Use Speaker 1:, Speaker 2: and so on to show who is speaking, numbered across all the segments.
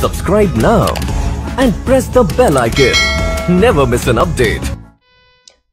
Speaker 1: Subscribe now and press the bell icon. Never miss an update.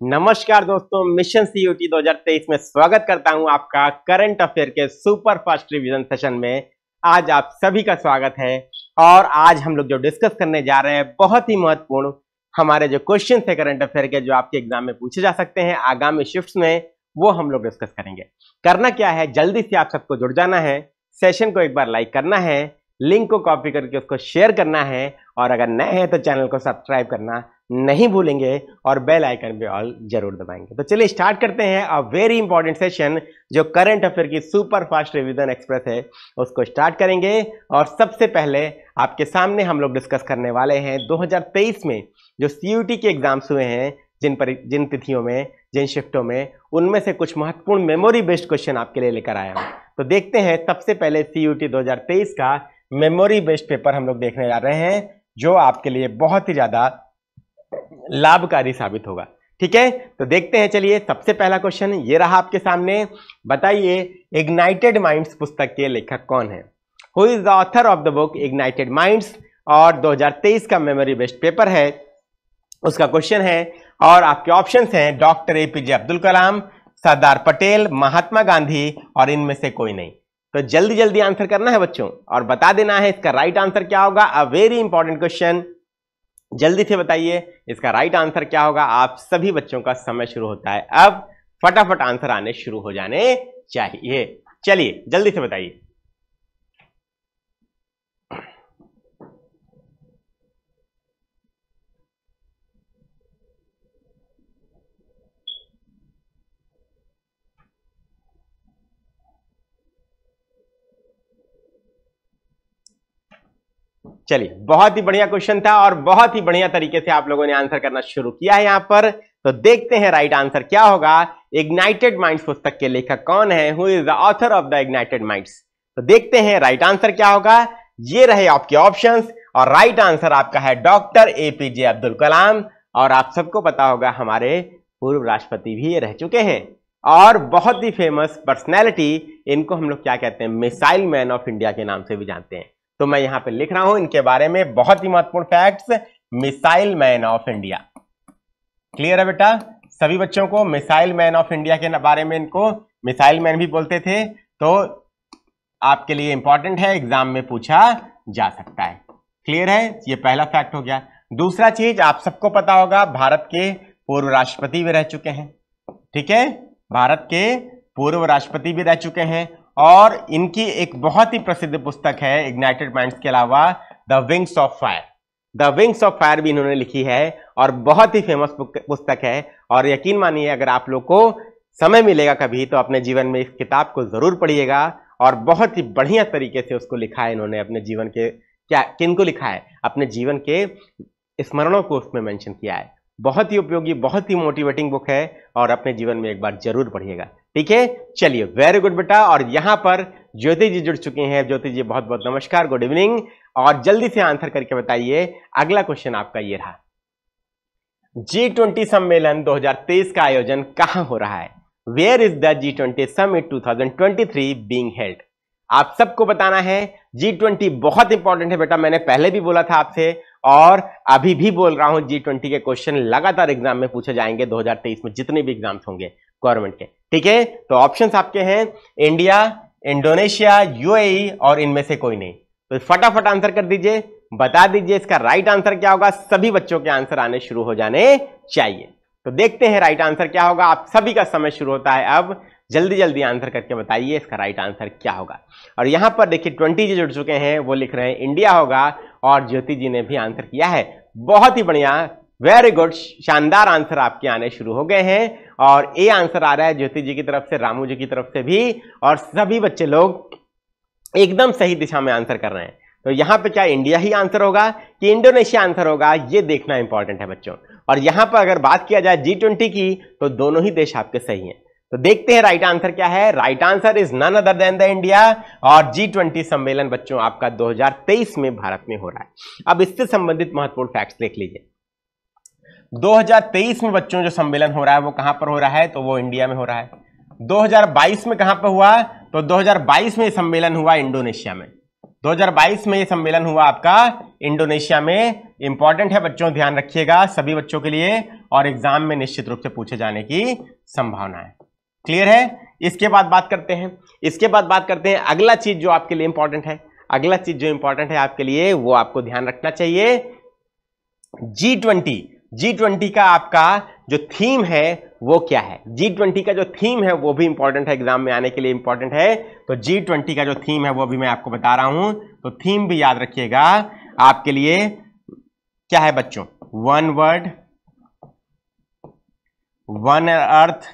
Speaker 2: नमस्कार दोस्तों mission CUT 2023 में स्वागत करता हूँ आपका करंट अफेयर के सुपर फास्ट रिवीजन सेशन में। आज आप सभी का स्वागत है और आज हम लोग जो डिस्कस करने जा रहे हैं, बहुत ही महत्वपूर्ण हमारे जो क्वेश्चन थे करंट अफेयर के, जो आपके एग्ज़ाम में पूछे जा सकते हैं, आगामी शिफ्ट में, वो हम लोग डिस्कस करेंगे। करना क्या है? जल्दी से आप सबको जुड़ जाना है। सेशन को एक बार लाइक करना है। लिंक को कॉपी करके उसको शेयर करना है और अगर नए हैं तो चैनल को सब्सक्राइब करना नहीं भूलेंगे और बेल आइकन भी ऑल ज़रूर दबाएँगे। तो चलिए स्टार्ट करते हैं अ वेरी इंपॉर्टेंट सेशन जो करंट अफेयर की सुपर फास्ट रिवीजन एक्सप्रेस है, उसको स्टार्ट करेंगे और सबसे पहले आपके सामने हम लोग डिस्कस करने वाले हैं 2023 में जो सी के एग्ज़ाम्स हुए हैं, जिन पर, जिन तिथियों में, जिन शिफ्टों में, उनमें से कुछ महत्वपूर्ण मेमोरी बेस्ड क्वेश्चन आपके लिए लेकर आया हूँ। तो देखते हैं सबसे पहले सी यू का मेमोरी बेस्ड पेपर हम लोग देखने जा रहे हैं, जो आपके लिए बहुत ही ज़्यादा लाभकारी साबित होगा। ठीक है? तो देखते हैं, चलिए, सबसे पहला क्वेश्चन ये रहा आपके सामने। बताइए इग्नाइटेड माइंड्स पुस्तक के लेखक कौन है? Who is the author of the book ignited minds और 2023 का मेमोरी बेस्ड पेपर है, उसका क्वेश्चन है। और आपके ऑप्शंस हैं डॉक्टर एपीजे अब्दुल कलाम सरदार पटेल, महात्मा गांधी, और इनमें से कोई नहीं। तो जल्दी जल्दी आंसर करना है बच्चों, और बता देना है इसका राइट आंसर क्या होगा। अ वेरी इंपॉर्टेंट क्वेश्चन जल्दी से बताइए, इसका राइट आंसर क्या होगा। आप सभी बच्चों का समय शुरू होता है। अब फटाफट आंसर आने शुरू हो जाने चाहिए। चलिए, जल्दी से बताइए। चलिए, बहुत ही बढ़िया क्वेश्चन था और बहुत ही बढ़िया तरीके से आप लोगों ने आंसर करना शुरू किया है यहाँ पर। तो देखते हैं राइट आंसर क्या होगा। इग्नाइटेड माइंड्स पुस्तक के लेखक कौन है? Who is the author of the ignited minds तो देखते हैं राइट आंसर क्या होगा। ये रहे आपके ऑप्शंस और राइट आंसर आपका है डॉक्टर एपीजे अब्दुल कलाम और आप सबको पता होगा हमारे पूर्व राष्ट्रपति भी रह चुके हैं। और बहुत ही फ़ेमस पर्सनैलिटी इनको हम लोग क्या कहते हैं? मिसाइल मैन ऑफ़ इंडिया के नाम से भी जानते हैं। तो मैं यहाँ पे लिख रहा हूँ इनके बारे में बहुत ही महत्वपूर्ण facts missile man of India clear है बेटा? सभी बच्चों को मिसाइल मैन ऑफ़ इंडिया के बारे में इनको मिसाइल मैन भी बोलते थे तो आपके लिए इंपॉर्टेंट है एग्ज़ाम में पूछा जा सकता है। क्लियर है? ये पहला फैक्ट हो गया। दूसरा चीज़ आप सबको पता होगा, भारत के पूर्व राष्ट्रपति भी रह चुके हैं। ठीक है? भारत के पूर्व राष्ट्रपति भी रह चुके हैं। और इनकी एक बहुत ही प्रसिद्ध पुस्तक है इग्नाइटेड माइंड्स के अलावा the wings of fire the wings of fire भी इन्होंने लिखी है और बहुत ही फ़ेमस पुस्तक है और यकीन मानिए, अगर आप लोग को समय मिलेगा कभी तो अपने जीवन में इस किताब को ज़रूर पढ़िएगा और बहुत ही बढ़िया तरीके से उसको लिखा है इन्होंने अपने जीवन के, क्या किन को लिखा है? अपने जीवन के स्मरणों को उसमें मेंशन किया है। बहुत ही उपयोगी, बहुत ही मोटिवेटिंग बुक है और अपने जीवन में एक बार ज़रूर पढ़िएगा। ठीक है? चलिए वेरी गुड बेटा, और यहाँ पर ज्योति जी जुड़ चुके हैं। ज्योति जी बहुत बहुत नमस्कार गुड इवनिंग और जल्दी से आंसर करके बताइए, अगला क्वेश्चन आपका ये रहा। जी ट्वेंटी सम्मेलन 2023 का आयोजन कहाँ हो रहा है? Where is the G twenty summit 2023 being held आप सबको बताना है जी ट्वेंटी बहुत इंपॉर्टेंट है बेटा, मैंने पहले भी बोला था आपसे, और अभी भी बोल रहा हूँ जी ट्वेंटी के क्वेश्चन लगातार एग्ज़ाम में पूछे जाएँगे 2023 में, जितने भी एग्ज़ाम्स होंगे गवर्नमेंट के। ठीक है? तो ऑप्शंस आपके हैं इंडिया इंडोनेशिया यूएई और इनमें से कोई नहीं। तो फटाफट आंसर कर दीजिए, बता दीजिए इसका राइट आंसर क्या होगा। सभी बच्चों के आंसर आने शुरू हो जाने चाहिए। तो देखते हैं राइट आंसर क्या होगा। आप सभी का समय शुरू होता है अब। जल्दी जल्दी आंसर करके बताइए इसका राइट आंसर क्या होगा। और यहाँ पर देखिए ट्वेंटी जी जुड़ चुके हैं, वो लिख रहे हैं इंडिया होगा और ज्योति जी ने भी आंसर किया है। बहुत ही बढ़िया वेरी गुड शानदार आंसर आपके आने शुरू हो गए हैं। और ए आंसर आ रहा है ज्योति जी की तरफ़ से, रामू जी की तरफ़ से भी, और सभी बच्चे लोग एकदम सही दिशा में आंसर कर रहे हैं। तो यहाँ पे क्या इंडिया ही आंसर होगा कि इंडोनेशिया आंसर होगा, ये देखना इंपॉर्टेंट है बच्चों। और यहाँ पर अगर बात किया जाए जी ट्वेंटी की तो दोनों ही देश आपके सही हैं। तो देखते हैं राइट आंसर क्या है। Right answer is none other than the India और जी ट्वेंटी सम्मेलन बच्चों, आपका 2023 में भारत में हो रहा है। अब इससे संबंधित महत्वपूर्ण फैक्ट्स देख लीजिए। 2023 में बच्चों जो सम्मेलन हो रहा है, वो कहाँ पर हो रहा है तो वो इंडिया में हो रहा है। 2022 में कहाँ पर हुआ तो 2022 में सम्मेलन हुआ इंडोनेशिया में। 2022 में ये सम्मेलन हुआ आपका इंडोनेशिया में। इंपॉर्टेंट है बच्चों, ध्यान रखिएगा, सभी बच्चों के लिए और एग्ज़ाम में निश्चित रूप से पूछे जाने की संभावना है। क्लियर है? इसके बाद बात करते हैं। इसके बाद बात करते हैं, अगला चीज़ जो आपके लिए इंपॉर्टेंट है। अगला चीज़ जो इंपॉर्टेंट है आपके लिए, वो आपको ध्यान रखना चाहिए। जी ट्वेंटी जी ट्वेंटी का आपका जो थीम है, वो क्या है? जी ट्वेंटी का जो थीम है, वो भी इंपॉर्टेंट है एग्ज़ाम में आने के लिए इंपॉर्टेंट है। तो जी ट्वेंटी का जो थीम है, वो भी मैं आपको बता रहा हूँ। तो थीम भी याद रखिएगा। आपके लिए क्या है बच्चों? वन वर्ड वन अर्थ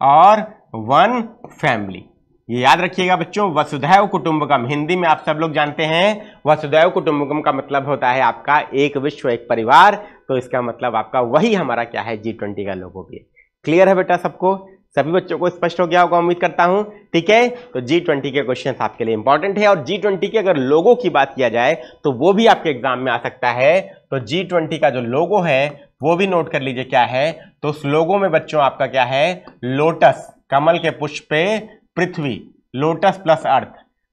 Speaker 2: और वन फैमिली ये याद रखिएगा बच्चों, वसुधैव कुटुंबकम। हिंदी में आप सब लोग जानते हैं, वसुधैव कुटुंबकम का मतलब होता है आपका एक विश्व, एक परिवार। तो इसका मतलब आपका वही हमारा क्या है जी ट्वेंटी का लोगो भी क्लियर है बेटा सबको? सभी बच्चों को स्पष्ट हो गया होगा, उम्मीद करता हूँ। ठीक है? तो जी ट्वेंटी के क्वेश्चन आपके लिए इंपॉर्टेंट है और जी ट्वेंटी के अगर लोगों की बात किया जाए तो वो भी आपके एग्ज़ाम में आ सकता है। तो जी ट्वेंटी का जो लोगो है, वो भी नोट कर लीजिए क्या है। तो उस लोगो में बच्चों आपका क्या है? लोटस कमल के पुष्प पे पृथ्वी, लोटस प्लस अर्थ।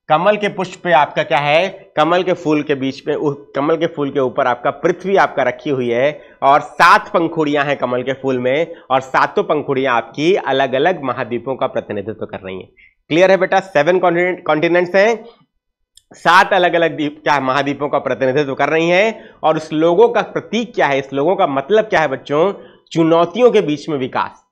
Speaker 2: कमल के पुष्प पे आपका क्या है? कमल के फूल के बीच में कमल के फूल के ऊपर आपका पृथ्वी आपका रखी हुई है और सात पंखुड़ियाँ हैं कमल के फूल में और सातों पंखुड़ियाँ आपकी अलग अलग महाद्वीपों का प्रतिनिधित्व कर रही हैं। क्लियर है बेटा? सेवन कॉन्टिनेंट्स हैं। सात अलग अलग द्वीप क्या महाद्वीपों का प्रतिनिधित्व कर रही हैं और उस लोगों का प्रतीक क्या है? इस लोगों का मतलब क्या है बच्चों? चुनौतियों के बीच में विकास।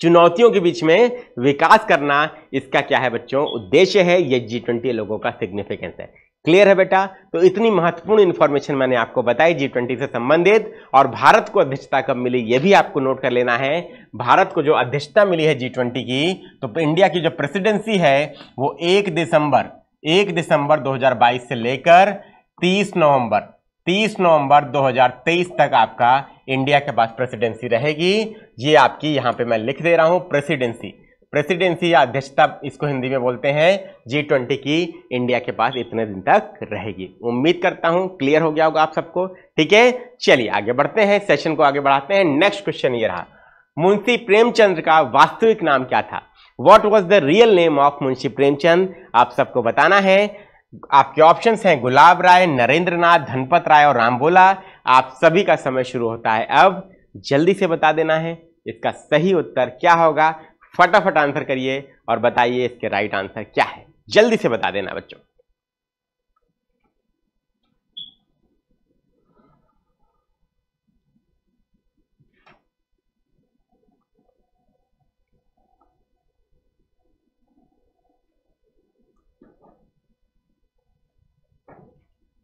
Speaker 2: चुनौतियों के बीच में विकास करना इसका क्या है बच्चों? उद्देश्य है, ये जी ट्वेंटी लोगों का सिग्निफिकेंस है। क्लियर है बेटा? तो इतनी महत्वपूर्ण इन्फॉर्मेशन मैंने आपको बताई जी ट्वेंटी से संबंधित, और भारत को अध्यक्षता कब मिली, ये भी आपको नोट कर लेना है। भारत को जो अध्यक्षता मिली है जी ट्वेंटी की तो इंडिया की जो प्रेसिडेंसी है, वो एक दिसंबर एक दिसंबर 2022 से लेकर 30 नवंबर 30 नवंबर 2023 तक आपका इंडिया के पास प्रेसिडेंसी रहेगी। ये आपकी यहाँ पे मैं लिख दे रहा हूँ, प्रेसिडेंसी। प्रेसिडेंसी या अध्यक्षता इसको हिंदी में बोलते हैं जी ट्वेंटी की इंडिया के पास इतने दिन तक रहेगी। उम्मीद करता हूँ क्लियर हो गया होगा आप सबको। ठीक है, चलिए आगे बढ़ते हैं, सेशन को आगे बढ़ाते हैं। नेक्स्ट क्वेश्चन ये रहा, मुंशी प्रेमचंद्र का वास्तविक नाम क्या था? What was the real name of Munshi Premchand? आप सबको बताना है। आपके ऑप्शंस हैं गुलाब राय नरेंद्र नाथ धनपत राय और रामबोला। आप सभी का समय शुरू होता है अब। जल्दी से बता देना है इसका सही उत्तर क्या होगा। फटाफट आंसर करिए और बताइए इसके राइट आंसर क्या है। जल्दी से बता देना बच्चों।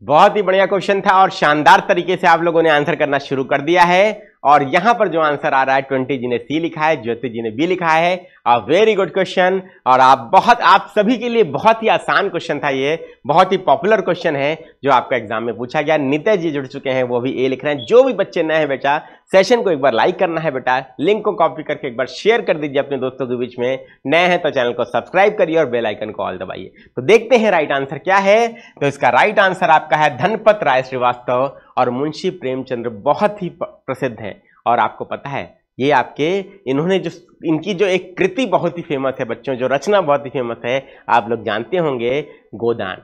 Speaker 2: बहुत ही बढ़िया क्वेश्चन था और शानदार तरीके से आप लोगों ने आंसर करना शुरू कर दिया है। और यहाँ पर जो आंसर आ रहा है, ट्वेंटी जी ने सी लिखा है, ज्योति जी ने बी लिखा है। अ वेरी गुड क्वेश्चन और आप बहुत, आप सभी के लिए बहुत ही आसान क्वेश्चन था ये। बहुत ही पॉपुलर क्वेश्चन है, जो आपका एग्ज़ाम में पूछा गया। नित्य जी जुड़ चुके हैं, वो भी ए लिख रहे हैं। जो भी बच्चे नए हैं बेटा सेशन को एक बार लाइक करना है बेटा। लिंक को कॉपी करके एक बार शेयर कर दीजिए अपने दोस्तों के बीच में। नए हैं तो चैनल को सब्सक्राइब करिए और बेल आइकन को ऑल दबाइए। तो देखते हैं राइट आंसर क्या है। तो इसका राइट आंसर आपका है धनपत राय श्रीवास्तव और मुंशी प्रेमचंद्र बहुत ही प्रसिद्ध है। और आपको पता है, ये आपके, इन्होंने जो इनकी जो एक कृति बहुत ही फ़ेमस है बच्चों, जो रचना बहुत ही फ़ेमस है, आप लोग जानते होंगे, गोदान।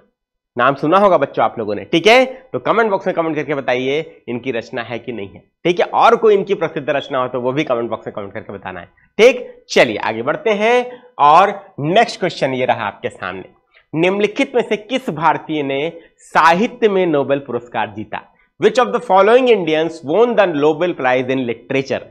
Speaker 2: नाम सुना होगा बच्चों आप लोगों ने, ठीक है? तो कमेंट बॉक्स में कमेंट करके बताइए इनकी रचना है कि नहीं है, ठीक है? और कोई इनकी प्रसिद्ध रचना हो तो वो भी कमेंट बॉक्स में कमेंट करके बताना है, ठीक? चलिए आगे बढ़ते हैं और नेक्स्ट क्वेश्चन ये रहा आपके सामने। निम्नलिखित में से किस भारतीय ने साहित्य में नोबेल पुरस्कार जीता? Which of the following Indians won the Nobel prize in literature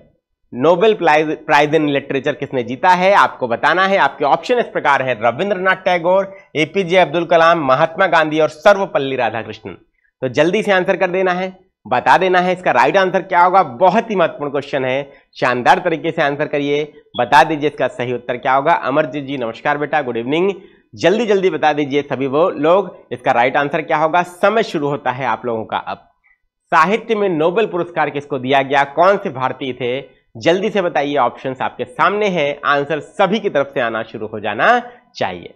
Speaker 2: Nobel prize in literature किसने जीता है, आपको बताना है। आपके ऑप्शन इस प्रकार है, रविंद्रनाथ टैगोर, एपीजे अब्दुल कलाम, महात्मा गांधी और सर्वपल्ली राधाकृष्णन। तो जल्दी से आंसर कर देना है, बता देना है इसका राइट आंसर क्या होगा। बहुत ही महत्वपूर्ण क्वेश्चन है, शानदार तरीके से आंसर करिए, बता दीजिए इसका सही उत्तर क्या होगा। अमरजीत जी, नमस्कार बेटा, गुड इवनिंग। जल्दी जल्दी बता दीजिए सभी वो लोग, इसका राइट आंसर क्या होगा। समय शुरू होता है आप लोगों का अब। साहित्य में नोबेल पुरस्कार किसको दिया गया? कौन से भारतीय थे? जल्दी से बताइए ऑप्शंस आपके सामने हैं। आंसर सभी की तरफ़ से आना शुरू हो जाना चाहिए।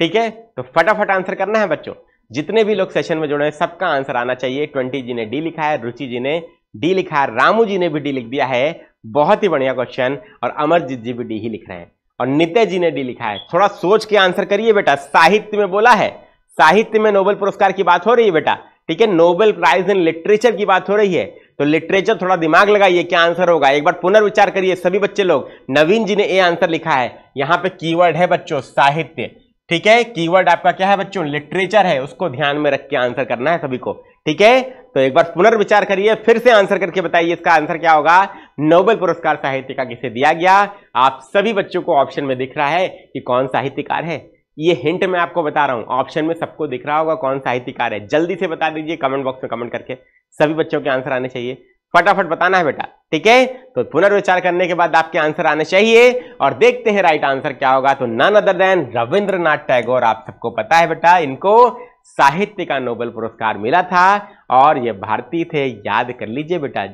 Speaker 2: ठीक है? तो फटाफट आंसर करना है बच्चों। जितने भी लोग सेशन में जुड़े हैं, सबका आंसर आना चाहिए। ट्वेंटी जी ने डी लिखा है, रुचि जी ने डी लिखा है, रामू जी ने भी डी लिख दिया है। बहुत ही बढ़िया क्वेश्चन और अमरजीत जी भी डी ही लिख रहे हैं। और नित्य जी ने डी लिखा है। थोड़ा सोच के आंसर करिए बेटा। साहित्य में बोला है। साहित्य में नोबेल पुरस्कार की बात हो रही है बेटा। ठीक है? नोबेल प्राइज इन लिटरेचर की बात हो रही है। तो लिटरेचर थोड़ा दिमाग लगाइए, क्या आंसर होगा? एक बार पुनर्विचार करिए सभी बच्चे लोग। नवीन जी ने ए आंसर लिखा है। यहाँ पे कीवर्ड है बच्चों, साहित्य। ठीक है? कीवर्ड आपका क्या है बच्चों? लिटरेचर है। उसको ध्यान में रख के आंसर करना है सभी को। ठीक है? तो एक बार पुनर्विचार करिए, फिर से आंसर करके बताइए इसका आंसर क्या होगा। नोबेल पुरस्कार साहित्य का किसे दिया गया? आप सभी बच्चों को ऑप्शन में दिख रहा है कि कौन साहित्यकार है। ये हिंट मैं आपको बता रहा हूँ। ऑप्शन में सबको दिख रहा होगा कौन साहित्यकार है। जल्दी से बता दीजिए कमेंट बॉक्स में कमेंट करके। सभी बच्चों के आंसर आने चाहिए। फटाफट बताना है बेटा, ठीक है? तो पुनर्विचार करने के बाद आपके आंसर आने चाहिए और देखते हैं राइट आंसर क्या होगा। तो none other than Rabindranath Tagore, आप सबको पता है बेटा, इनको साहित्य का नोबेल पुरस्कार मिला था और ये भारतीय थे। याद कर लीजिए बेटा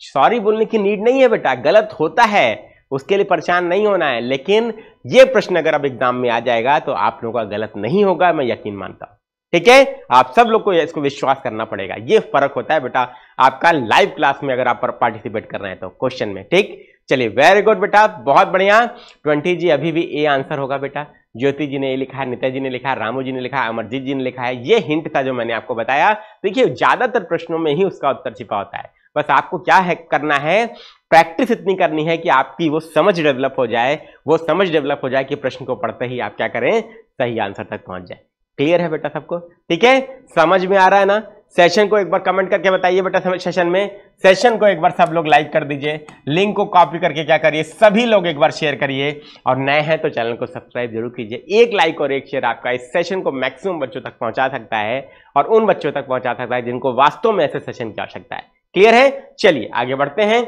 Speaker 2: सॉरी बोलने की नीड नहीं है बेटा, गलत होता है। उसके लिए परेशान नहीं होना है। लेकिन ये प्रश्न अगर अब एग्ज़ाम में आ जाएगा तो आप लोगों का गलत नहीं होगा, मैं यकीन मानता हूँ। ठीक है? आप सब लोग को इसको विश्वास करना पड़ेगा। ये फ़र्क होता है बेटा, आपका लाइव क्लास में अगर आप पार्टिसिपेट कर रहे हैं तो क्वेश्चन में, ठीक? चलिए वेरी गुड बेटा, बहुत बढ़िया। ट्वेंटी जी, अभी भी ए आंसर होगा बेटा। ज्योति जी ने ये लिखा है नित्या जी ने लिखा है रामू जी ने लिखा है अमरजीत जी ने लिखा है। ये हिंट था जो मैंने आपको बताया, देखिए, ज़्यादातर प्रश्नों में ही उसका उत्तर छिपा होता है। बस आपको क्या है, करना है प्रैक्टिस इतनी करनी है कि आपकी वो समझ डेवलप हो जाए, वो समझ डेवलप हो जाए कि प्रश्न को पढ़ते ही आप क्या करें, सही आंसर तक पहुँच जाए। क्लियर है बेटा सबको? ठीक है? समझ में आ रहा है ना? सेशन को एक बार कमेंट करके बताइए बेटा सेशन में। सेशन को एक बार सब लोग लाइक कर दीजिए। लिंक को कॉपी करके क्या करिए? सभी लोग एक बार शेयर करिए। और नए हैं तो चैनल को सब्सक्राइब ज़रूर कीजिए। एक लाइक और एक शेयर आपका इस सेशन को मैक्सिमम बच्चों तक पहुँचा सकता है और उन बच्चों तक पहुँचा सकता है जिनको वास्तव में ऐसे सेशन की आवश्यकता है। क्लियर है? चलिए, आगे बढ़ते हैं।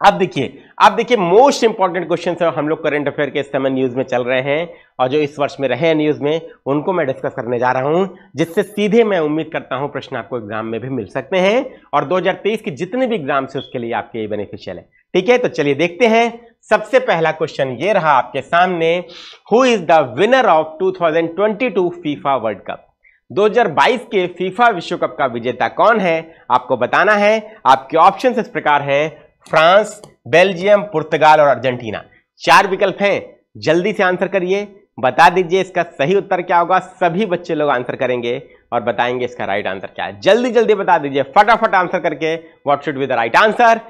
Speaker 2: अब देखिए अब देखिए मोस्ट इंपॉर्टेंट क्वेश्चन हम लोग करंट अफेयर के इस समय न्यूज़ में चल रहे हैं, और जो इस वर्ष में रहे हैं न्यूज़ में, उनको मैं डिस्कस करने जा रहा हूँ, जिससे सीधे मैं उम्मीद करता हूँ प्रश्न आपको एग्ज़ाम में भी मिल सकते हैं, और 2023 के जितने भी एग्ज़ाम से उसके लिए आपके बेनिफिशियल है। ठीक है? तो चलिए देखते हैं। सबसे पहला क्वेश्चन ये रहा आपके सामने who is the winner of to FIFA world cup 2022 के फीफा विश्व कप का विजेता कौन है? आपको बताना है। आपके ऑप्शन इस प्रकार है। फ्रांस, बेल्जियम, पुर्तगाल और अर्जेंटीना। चार विकल्प हैं। जल्दी से आंसर करिए। बता दीजिए इसका सही उत्तर क्या होगा। सभी बच्चे लोग आंसर करेंगे और बताएँगे इसका राइट आंसर क्या है। जल्दी जल्दी बता दीजिए। फटाफट आंसर करके what should be the right answer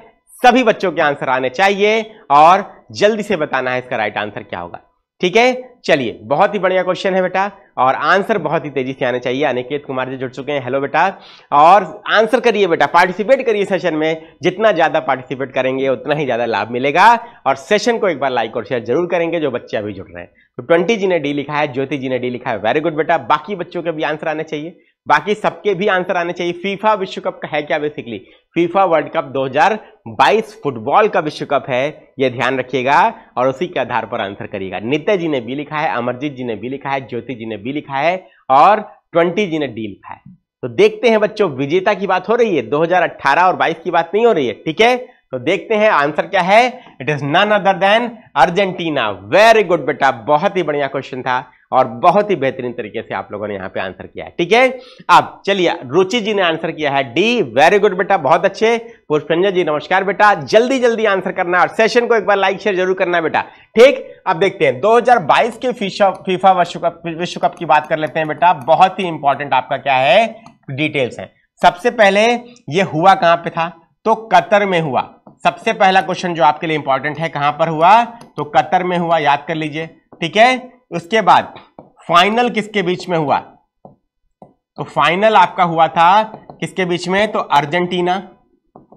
Speaker 2: सभी बच्चों के आंसर आने चाहिए और जल्दी से बताना है इसका राइट आंसर क्या होगा। ठीक है? चलिए, बहुत ही बढ़िया क्वेश्चन है बेटा। और आंसर बहुत ही तेज़ी से आने चाहिए। अनिकेत कुमार जी जुड़ चुके हैं। हेलो बेटा। और आंसर करिए बेटा। पार्टिसिपेट करिए सेशन में। जितना ज़्यादा पार्टिसिपेट करेंगे, उतना ही ज़्यादा लाभ मिलेगा। और सेशन को एक बार लाइक और शेयर ज़रूर करेंगे, जो बच्चे अभी जुड़ रहे हैं। तो ट्वेंटी जी ने डी लिखा है, ज्योति जी ने डी लिखा है। वेरी गुड बेटा। बाकी बच्चों के भी आंसर आने चाहिए। बाकी सबके भी आंसर आने चाहिए। फीफा विश्व कप का है क्या basically FIFA world cup 2022 football का विश्व कप है, ये ध्यान रखिएगा और उसी के आधार पर आंसर करिएगा। नित्य जी ने भी लिखा है, अमरजीत जी ने भी लिखा है, ज्योति जी ने भी लिखा है और ट्वेंटी जी ने डी लिखा है। तो देखते हैं बच्चों, विजेता की बात हो रही है 2018 और 22 की बात नहीं हो रही है, ठीक है? तो देखते हैं आंसर क्या है। It is none other than Argentina. Very good बेटा, बहुत ही बढ़िया क्वेश्चन था। और बहुत ही बेहतरीन तरीके से आप लोगों ने यहाँ पे आंसर किया है। ठीक है? अब चलिए, रुचि जी ने आंसर किया है। डी वेरी गुड बेटा, बहुत अच्छे। पुष्पंजन जी, नमस्कार बेटा। जल्दी जल्दी आंसर करना और सेशन को एक बार लाइक शेयर ज़रूर करना बेटा। ठीक? अब देखते हैं 2022 के फीफा विश्व कप विश्व कप की बात कर लेते हैं बेटा। बहुत ही इंपॉर्टेंट आपका क्या है? डिटेल्स है। सबसे पहले, ये हुआ कहाँ पे था? तो कतर में हुआ। सबसे पहला क्वेश्चन जो आपके लिए इंपॉर्टेंट है, कहाँ पर हुआ? तो कतर में हुआ, याद कर लीजिए। ठीक है? उसके बाद फाइनल किसके बीच में हुआ? तो फाइनल आपका हुआ था किसके बीच में? तो अर्जेंटीना।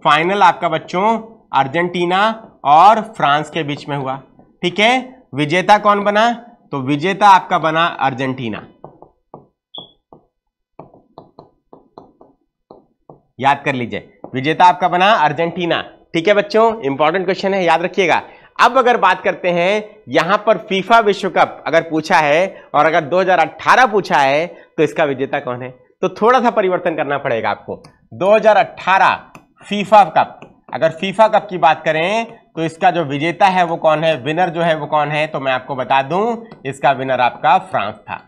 Speaker 2: फाइनल आपका बच्चों, अर्जेंटीना और फ्रांस के बीच में हुआ। ठीक है? विजेता कौन बना? तो विजेता आपका बना अर्जेंटीना। याद कर लीजिए, विजेता आपका बना अर्जेंटीना। ठीक है बच्चों? इंपॉर्टेंट क्वेश्चन है, याद रखिएगा। अब अगर बात करते हैं, यहाँ पर फीफा विश्व कप अगर पूछा है, और अगर 2018 पूछा है तो इसका विजेता कौन है? तो थोड़ा सा परिवर्तन करना पड़ेगा आपको। 2018 फीफा कप। अगर फीफा कप की बात करें तो इसका जो विजेता है वो कौन है? विनर जो है वो कौन है? तो मैं आपको बता दूँ, इसका विनर आपका फ्रांस था।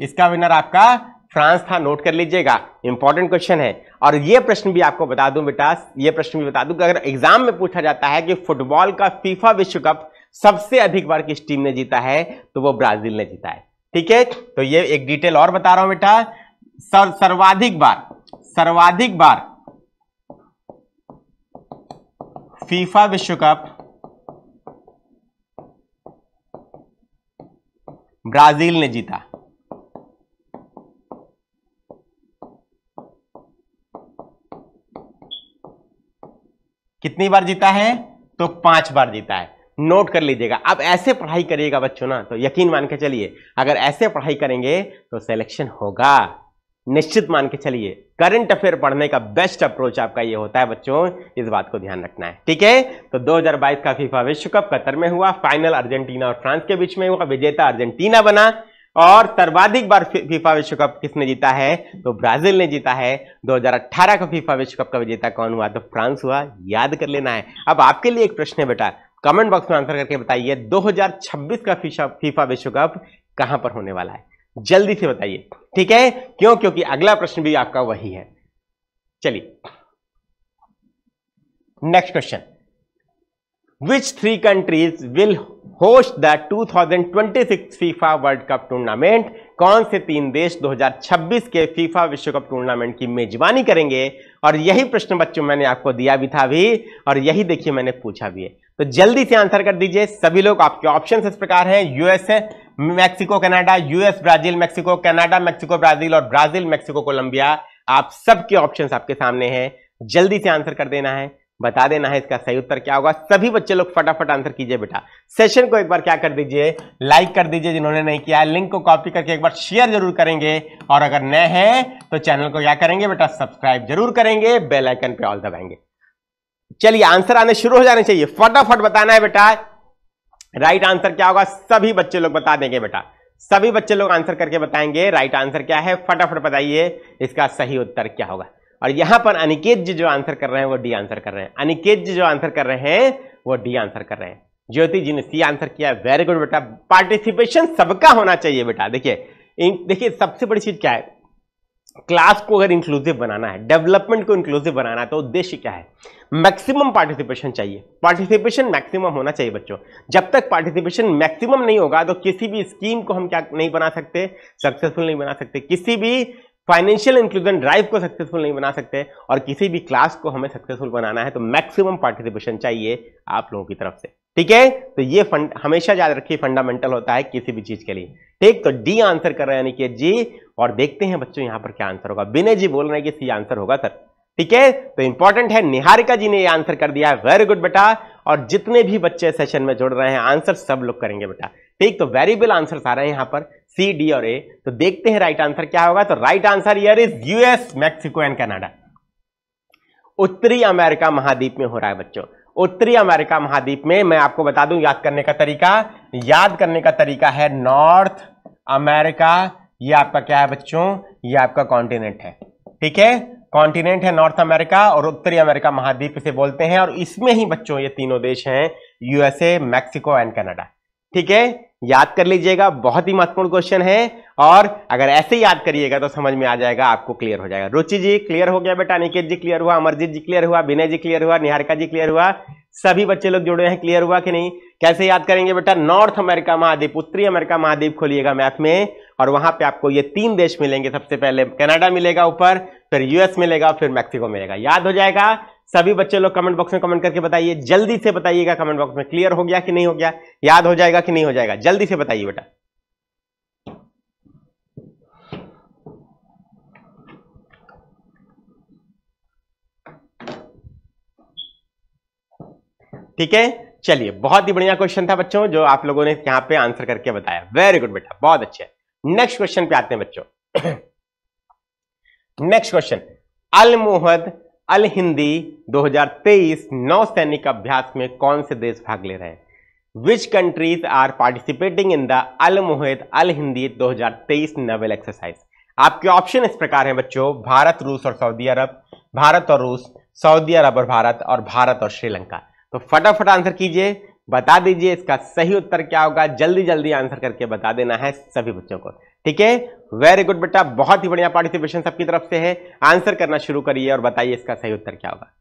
Speaker 2: इसका विनर आपका फ्रांस था। नोट कर लीजिएगा, इंपॉर्टेंट क्वेश्चन है। और ये प्रश्न भी आपको बता दूँ बेटा ये प्रश्न भी बता दूँ कि अगर एग्ज़ाम में पूछा जाता है कि फुटबॉल का फीफा विश्व कप सबसे अधिक बार किस टीम ने जीता है तो वो ब्राज़ील ने जीता है। ठीक है? तो ये एक डिटेल और बता रहा हूँ बेटा। सर, सर्वाधिक बार सर्वाधिक बार फीफा विश्व कप ब्राज़ील ने जीता। कितनी बार जीता है? तो पाँच बार जीता है। नोट कर लीजिएगा। अब ऐसे पढ़ाई करिएगा बच्चों ना तो यकीन मान के चलिए। अगर ऐसे पढ़ाई करेंगे तो सिलेक्शन होगा। निश्चित मान के चलिए। करंट अफेयर पढ़ने का बेस्ट अप्रोच आपका ये होता है बच्चों, इस बात को ध्यान रखना है। ठीक है? तो 2022 का फीफा विश्व कप कतर में हुआ। फाइनल अर्जेंटीना और फ्रांस के बीच में हुआ। विजेता अर्जेंटीना बना। और सर्वाधिक बार फीफा विश्व कप किसने जीता है? तो ब्राज़ील ने जीता है। 2018 का फीफा विश्व कप का विजेता कौन हुआ? तो फ्रांस हुआ। याद कर लेना है। अब आपके लिए एक प्रश्न है बेटा। कमेंट बॉक्स में आंसर करके बताइए 2026 का फीफा विश्व कप कहाँ पर होने वाला है? जल्दी से बताइए। ठीक है? क्यों? क्योंकि अगला प्रश्न भी आपका वही है। चलिए। Next question which three countries will host the 2026 FIFA world cup tournament कौन से तीन देश 2026 के फीफा विश्व कप टूर्नामेंट की मेजबानी करेंगे? और यही प्रश्न बच्चों मैंने आपको दिया भी था भी और यही देखिए मैंने पूछा भी है। तो जल्दी से आंसर कर दीजिए। सभी लोग आपके ऑप्शन इस प्रकार हैं। USA Mexico Canada US Brazil Mexico Canada Mexico Brazil और ब्राज़ील मैक्सिको कोलंबिया आप सबके ऑप्शन आपके सामने हैं। जल्दी से आंसर कर देना है। बता देना है इसका सही उत्तर क्या होगा। सभी बच्चे लोग फटाफट आंसर कीजिए बेटा। सेशन को एक बार क्या कर दीजिए लाइक कर दीजिए जिन्होंने नहीं किया। लिंक को कॉपी करके एक बार शेयर ज़रूर करेंगे। और अगर नए हैं तो चैनल को क्या करेंगे बेटा सब्सक्राइब ज़रूर करेंगे बेल आइकन पे ऑल दबाएँगे। चलिए आंसर आने शुरू हो जाने चाहिए। फटाफट बताना है बेटा। राइट आंसर क्या होगा, सभी बच्चे लोग बता देंगे बेटा। सभी बच्चे लोग आंसर करके बताएँगे। राइट आंसर क्या है, फटाफट बताइए। इसका सही उत्तर क्या होगा। और यहाँ पर अनिकेत जी जो आंसर कर रहे हैं, वो डी आंसर कर रहे हैं। अनिकेत जी जो आंसर कर रहे हैं, वो डी आंसर कर रहे हैं। ज्योति जी ने सी आंसर किया, वेरी गुड बेटा। पार्टिसिपेशन सबका होना चाहिए बेटा। देखिए देखिए, सबसे बड़ी चीज़ क्या है? क्लास को अगर इंक्लूसिव बनाना है डेवलपमेंट को इंक्लूसिव बनाना है तो उद्देश्य क्या है? मैक्सिमम पार्टिसिपेशन चाहिए। पार्टिसिपेशन मैक्सिमम होना चाहिए बच्चों। जब तक पार्टिसिपेशन मैक्सिमम नहीं होगा तो किसी भी स्कीम को हम क्या नहीं बना सकते सक्सेसफुल नहीं बना सकते। किसी भी फाइनेंशियल इंक्लूजन ड्राइव को सक्सेसफुल नहीं बना सकते और किसी भी क्लास को हमें सक्सेसफुल बनाना है तो मैक्सिमम पार्टिसिपेशन चाहिए आप लोगों की तरफ़ से। ठीक है? तो ये फंड हमेशा याद रखिए फंडामेंटल होता है किसी भी चीज़ के लिए। ठीक? तो डी आंसर कर रहे हैं अनिकेत जी और देखते हैं बच्चों यहाँ पर क्या आंसर होगा। विनय जी बोल रहे हैं कि सी आंसर होगा सर ठीक है? तो इंपॉर्टेंट है निहारिका जी ने ये आंसर कर दिया है। वेरी गुड बेटा। और जितने भी बच्चे सेशन में जुड़ रहे हैं आंसर सब लोग करेंगे, बेटा। ठीक? तो वेरिएबल आंसर आ रहे हैं यहाँ पर। सी डी और ए तो देखते हैं राइट आंसर क्या होगा। तो right answer year is US Mexico and Canada उत्तरी अमेरिका महाद्वीप में हो रहा है बच्चों। उत्तरी अमेरिका महाद्वीप में मैं आपको बता दूँ, याद करने का तरीका। याद करने का तरीका है नॉर्थ अमेरिका। ये आपका क्या है बच्चों? ये आपका कॉन्टिनेंट है। ठीक है? कॉन्टिनेंट है नॉर्थ अमेरिका और उत्तरी अमेरिका महाद्वीप इसे बोलते हैं। और इसमें ही बच्चों ये तीनों देश हैं यूएसए मैक्सिको एंड कनाडा ठीक है? याद कर लीजिएगा, बहुत ही महत्वपूर्ण क्वेश्चन है और अगर ऐसे याद करिएगा तो समझ में आ जाएगा, आपको क्लियर हो जाएगा। रुचि जी क्लियर हो गया बेटा, निकेत जी क्लियर हुआ अमरजीत जी क्लियर हुआ, विनय जी क्लियर हुआ, निहारिका जी क्लियर हुआ, सभी बच्चे लोग जुड़े हैं क्लियर हुआ कि नहीं? कैसे याद करेंगे बेटा? नॉर्थ अमेरिका महाद्वीप, उत्तरी अमेरिका महाद्वीप खोलिएगा मैप में और वहाँ पे आपको ये तीन देश मिलेंगे सबसे पहले। कनाडा मिलेगा ऊपर, फिर यूएस मिलेगा, फिर मैक्सिको मिलेगा। याद हो जाएगा सभी बच्चे लोग कमेंट बॉक्स में कमेंट करके बताइए। जल्दी से बताइएगा कमेंट बॉक्स में। क्लियर हो गया कि नहीं हो गया? याद हो जाएगा कि नहीं हो जाएगा? जल्दी से बताइए बेटा। ठीक है? चलिए, बहुत ही बढ़िया क्वेश्चन था बच्चों, जो आप लोगों ने यहाँ पे आंसर करके बताया। वेरी गुड बेटा, बहुत अच्छे। नेक्स्ट क्वेश्चन पे आते हैं बच्चों। Next question Al Mohed Al Hindi 2023 नौ सैनिक अभ्यास में कौन से देश भाग ले रहे हैं? Which countries are participating in the Al Mohed Al Hindi 2023 naval exercise आपके ऑप्शन इस प्रकार हैं बच्चों, भारत, रूस और सऊदी अरब। भारत और रूस, सऊदी अरब और भारत और भारत और श्रीलंका। तो फटाफट आंसर कीजिए, बता दीजिए इसका सही उत्तर क्या होगा। जल्दी जल्दी आंसर करके बता देना है सभी बच्चों को। ठीक है? वेरी गुड बेटा, बहुत ही बढ़िया पार्टिसिपेशन सबकी तरफ़ से है। आंसर करना शुरू करिए और बताइए इसका सही उत्तर क्या होगा।